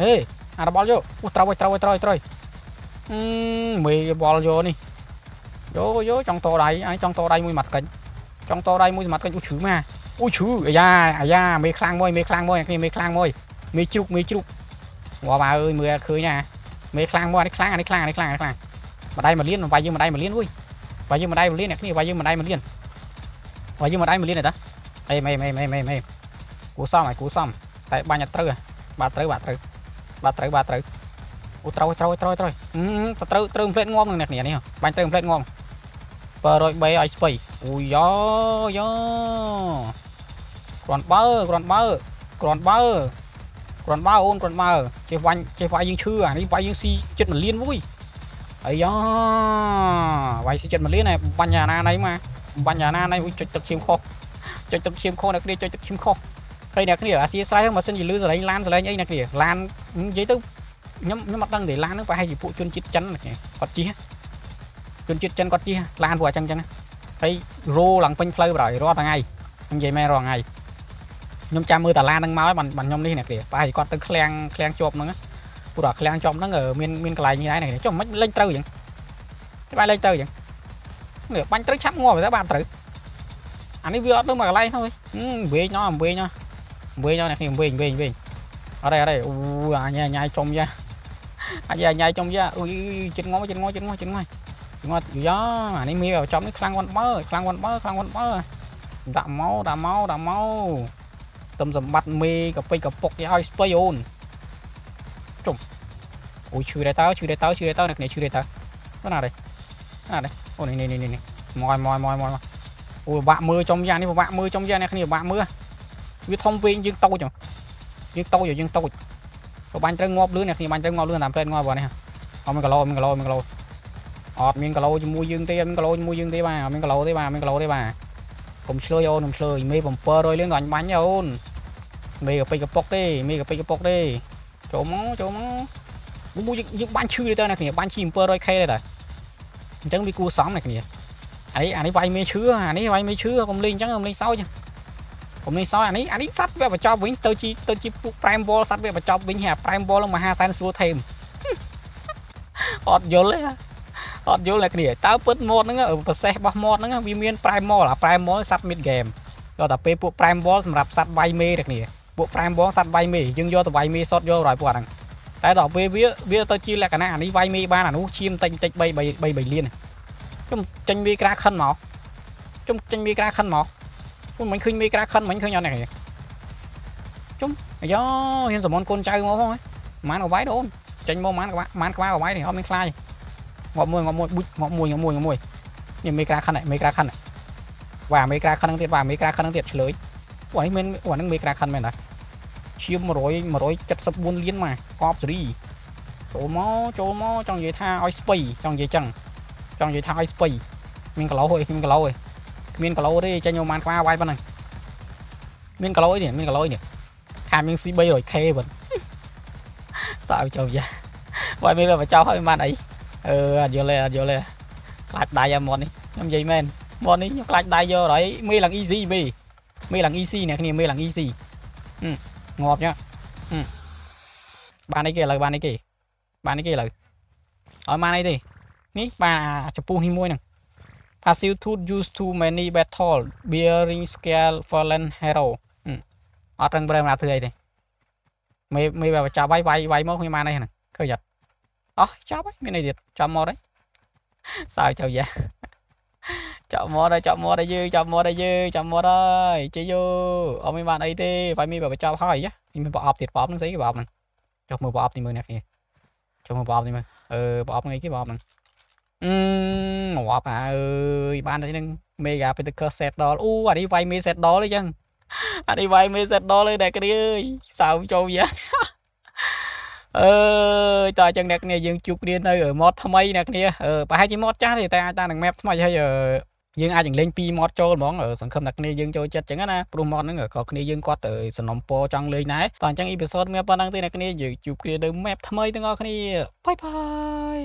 ហេអារបល់យកអូត្រូវត្រូវត្រូវត្រូវអឺមេបល់យកនេះយកយកចង់តដៃអាចង់តដៃមួយម៉ាត់កិច្ចចង់តដៃមួយសម្រាប់កិច្ចអូឈឺមក អូឈឺអាយ៉ាអាយ៉ាមេខ្លាំងមួយមេខ្លាំងមួយគ្នាមេខ្លាំងមួយមេជ្រុកមេជ្រុកវ៉ាវ៉ាអើយមើលឃើញណាមេខ្លាំងមួយនេះខ្លាំងអានេះខ្លាំងអានេះខ្លាំងអានេះខ្លាំងម្ដាយមួយលានវាយយើងម្ដាយមួយលានអុយវាយយើងម្ដាយមួយលានអ្នកគ្នាវាយយើងម្ដាយមួយលានវាយយើងម្ដាយមួយលានទេតាអេមេមេមេមេមេគូសំឲ្យគូសំតែបាញ់អត់ត្រូវបាទត្រូវបាទត្រូវបាទត្រូវបាទត្រូវអូត្រូវត្រូវត្រូវត្រូវត្រូវត្រូវផ្លេតងំនឹងអ្នកគ្នានេះបាញ់ត្រូវផ្លេតងំ703ឲ្យស្បៃអូយ៉យ៉ គ្រាន់បើគ្រាន់បើគ្រាន់បើគ្រាន់បើអូនគ្រាន់បើចេះវាញ់ចេះវាយយើងឈឺអានេះវាយយើងស៊ីចិត្តមួយលានមួយអាយ៉វាយស៊ីចិត្តមួយលានឯងបាញ់អាណាណៃមកបាញ់អាណាណៃចុចទឹកឈាមខុសចុចទឹកឈាមខុសអ្នកគ្នាចុចទឹកឈាមខុសឃើញអ្នកគ្នាអាស៊ីស្រ័យម៉ាស៊ីនយឺលឺសលេងឡានសលេងអីអ្នកគ្នាឡាននិយាយទៅខ្ញុំខ្ញុំអត់ដឹងទេឡានហ្នឹងប្រហែលជាពួកជនជាតិចិនគាត់ជិះជនជាតិចិនគាត់ជិះឡានពួកអញ្ចឹងអញ្ចឹងហើយរោឡើងពេញផ្លូវបណ្ដោយរាល់ថ្ងៃខ្ញុំនិយាយមែនរាល់ថ្ងៃ ខ្ញុំចាំមើលតាឡានហ្នឹងមកហើយបានខ្ញុំនេះអ្នកគ្នាប្រហែលជាគាត់ទៅឃ្លាំងឃ្លាំងជាប់ហ្នឹងព្រោះអាឃ្លាំងជាប់ហ្នឹងមានមានកន្លែងនេះដែរចុះមិនលេងត្រូវអញ្ចឹងច្បាស់លេងត្រូវអញ្ចឹងនេះបាញ់ត្រូវឆាប់ងាប់ទៅបានត្រូវអានេះវាអត់ទៅមកកន្លែងហ្នឹងវិញណោះវិញណោះវិញណោះអ្នកគ្នាវិញវិញវិញអត់ទេអត់ទេអូអាញ៉ាញ៉ាយចំយ៉ាអាញ៉ាញ៉ាយចំយ៉ាអូយចិត្តងំចិត្តងំចិត្តងំចិត្តងំមកយ៉ាអានេះមានចំនេះខ្លាំងវ៉ាន់បើខ្លាំងវ៉ាន់បើខ្លាំងវ៉ាន់បើដាក់មកដាក់មកដាក់មក ទំសម្បត្តិមេកពេចកពុកឲ្យស្ពៃអូនជុំអូយឈឺដែរតើឈឺដែរតើឈឺដែរតើអ្នកនេះឈឺដែរតើណាដែរណាដែរអូនេះនេះនេះមកមកមកមកអូបាក់មើលចំយ៉ាងនេះបាក់មើលចំយ៉ាងអ្នកគ្នាបាក់មើលវាធំពេកយើងតូចយើងតូចយើងតូចក៏បាញ់ត្រូវងាប់លឿនអ្នកគ្នាបាញ់ត្រូវងាប់លឿនតាមផ្លែងាប់បងនេះអត់មានគីឡូមានគីឡូមានគីឡូអត់មានគីឡូជាមួយយើងទេអត់មានគីឡូជាមួយយើងទេបាទអត់មានគីឡូទេបាទមានគីឡូទេបាទកុំឆ្លើយអូនកុំឆ្លើយមេ700លានក៏អញបាញ់ដែរអូន មេកពេចកពុកទេមេកពេចកពុកទេចូលមកចូលមកមួយយើងបាញ់ឈឺទៅណាគ្នាបាញ់ឈី 700k ទេតាអញ្ចឹងវាគួរសមណាគ្នាអានេះអានេះវាយមេឈឺអានេះវាយមេឈឺកុំលេងអញ្ចឹងកុំលេងសោចកុំលេងសោចអានេះអានេះសัตว์វាបញ្ចប់វិញទៅជីទៅជីពួក prime ball សัตว์វាបញ្ចប់វិញហើយ prime ball នឹងមហាសែនស្រួលថេមអត់យល់ទេអត់យល់អ្នកគ្នាតើពិតម៉ូតហ្នឹងប្រសេសរបស់ម៉ូតហ្នឹងវាមាន prime ball អា prime ball សัตว์ mid game យកតែពេលពួក prime ball សម្រាប់សัตว์វាយមេអ្នកគ្នា ពួក prime ball សัตว์វាយមេយើងយកទៅវាយមេសតយកឲ្យពួកហ្នឹងតែដល់ពេលវាវាទៅជាលក្ខណៈអានេះវាយមេបានអានោះឈាមតិចតិច3 3 3លានខ្ញុំចេញវាក្រាខិនមកខ្ញុំចេញវាក្រាខិនមកខ្ញុំមិនឃើញមេក្រាខិនមិនឃើញអត់ទេខ្ញុំអាយ៉ហ៊ានសមនកូនចៅមកផងម៉ានក៏វាយដូនចេញមកម៉ានក្បាលម៉ានក្បាលក៏វាយនេះអត់មានខ្លាចងាប់មួយងាប់មួយបុចងាប់មួយងាប់មួយងាប់មួយនេះមេក្រាខិនមេក្រាខិនវ៉ាមេក្រាខិនហ្នឹងទៀតវ៉ាមេក្រាខិនហ្នឹងទៀតឆ្លើយអូនេះមានអូហ្នឹងមេក្រាខិនមែនតា ឈាម100 174លានមកកប់សេរីចូលមកចូលមកចង់និយាយថាឲ្យស្ពៃចង់និយាយចឹងចង់និយាយថាឲ្យស្ពៃមានកឡោអីមានកឡោអីមានកឡោទេចេញមកបានក្បាលវាយប៉ុណ្ណឹងមានកឡោអីនេះមានកឡោអីនេះខាមាន C 300k ប៉ុនសើចូលយ៉ាវាយមានបចោឲ្យបានអីអឺអត់យល់ទេអត់យល់ទេខ្លាចដៃអាមាត់នេះខ្ញុំនិយាយមែនមាត់នេះខ្ញុំខ្លាចដៃយកហើយមេឡើង easy មេមេឡើង easy អ្នកគ្នាមេឡើង easy ងាប់ញ៉ាបានអីគេឥឡូវបានអីគេបានអីគេឥឡូវឲ្យបានអីទេនេះបាទចំពោះនេះមួយហ្នឹង passive tool used to many battle bearing scale fallen hero អត់រឹងប្រែមិនអាចធ្វើអីទេមេមេបែបចាប់វាយវាយវាយមកខ្ញុំបានអីហ្នឹងឃើញអត់អោះចាប់ហើយមានអីទៀតចាប់មកហើយសើចចូលយ៉ា ចាប់មកហើយចាប់មកហើយយើងចាប់មកហើយយើងចាប់មកហើយជិះយោអត់មានបានអីទេវាយមីបែបចាប់ហើយយ៉ាមានប្រអប់ទៀតប្រអប់ហ្នឹងស្អីគេប្រអប់ហ្នឹងចុះមើលប្រអប់នេះមើលអ្នកគ្នាចុះមើលប្រអប់នេះមើលអឺប្រអប់ហ្នឹងអីគេប្រអប់ហ្នឹងអឺងាប់អើយបានតែហ្នឹង Mega Pentacle set ដល់អូអានេះវាយមេ set ដល់អីចឹងអានេះវាយមេ set ដល់អីអ្នកគ្នាអើយសើចូលយ៉ា អើយតើអញ្ចឹងអ្នកគ្នាយើងជួបគ្នានៅម៉ូតថ្មីអ្នកគ្នាប្រហែលជាម៉ូតចាស់ទេតែអាចតាមនឹង map ថ្មីហើយយើងអាចលេងពីម៉ូតចូលហ្មងសង្ឃឹមថាគ្នាយើងចូលចិត្តអញ្ចឹងណាព្រោះម៉ូតហ្នឹងក៏គ្នាយើងគាត់សំណុំពរចង់លេងដែរតោះអញ្ចឹងអ៊ីពីសូតមានប៉ុណ្ណឹងទេអ្នកគ្នាយើងជួបគ្នានៅ map ថ្មីទាំងអស់គ្នាបាយបាយ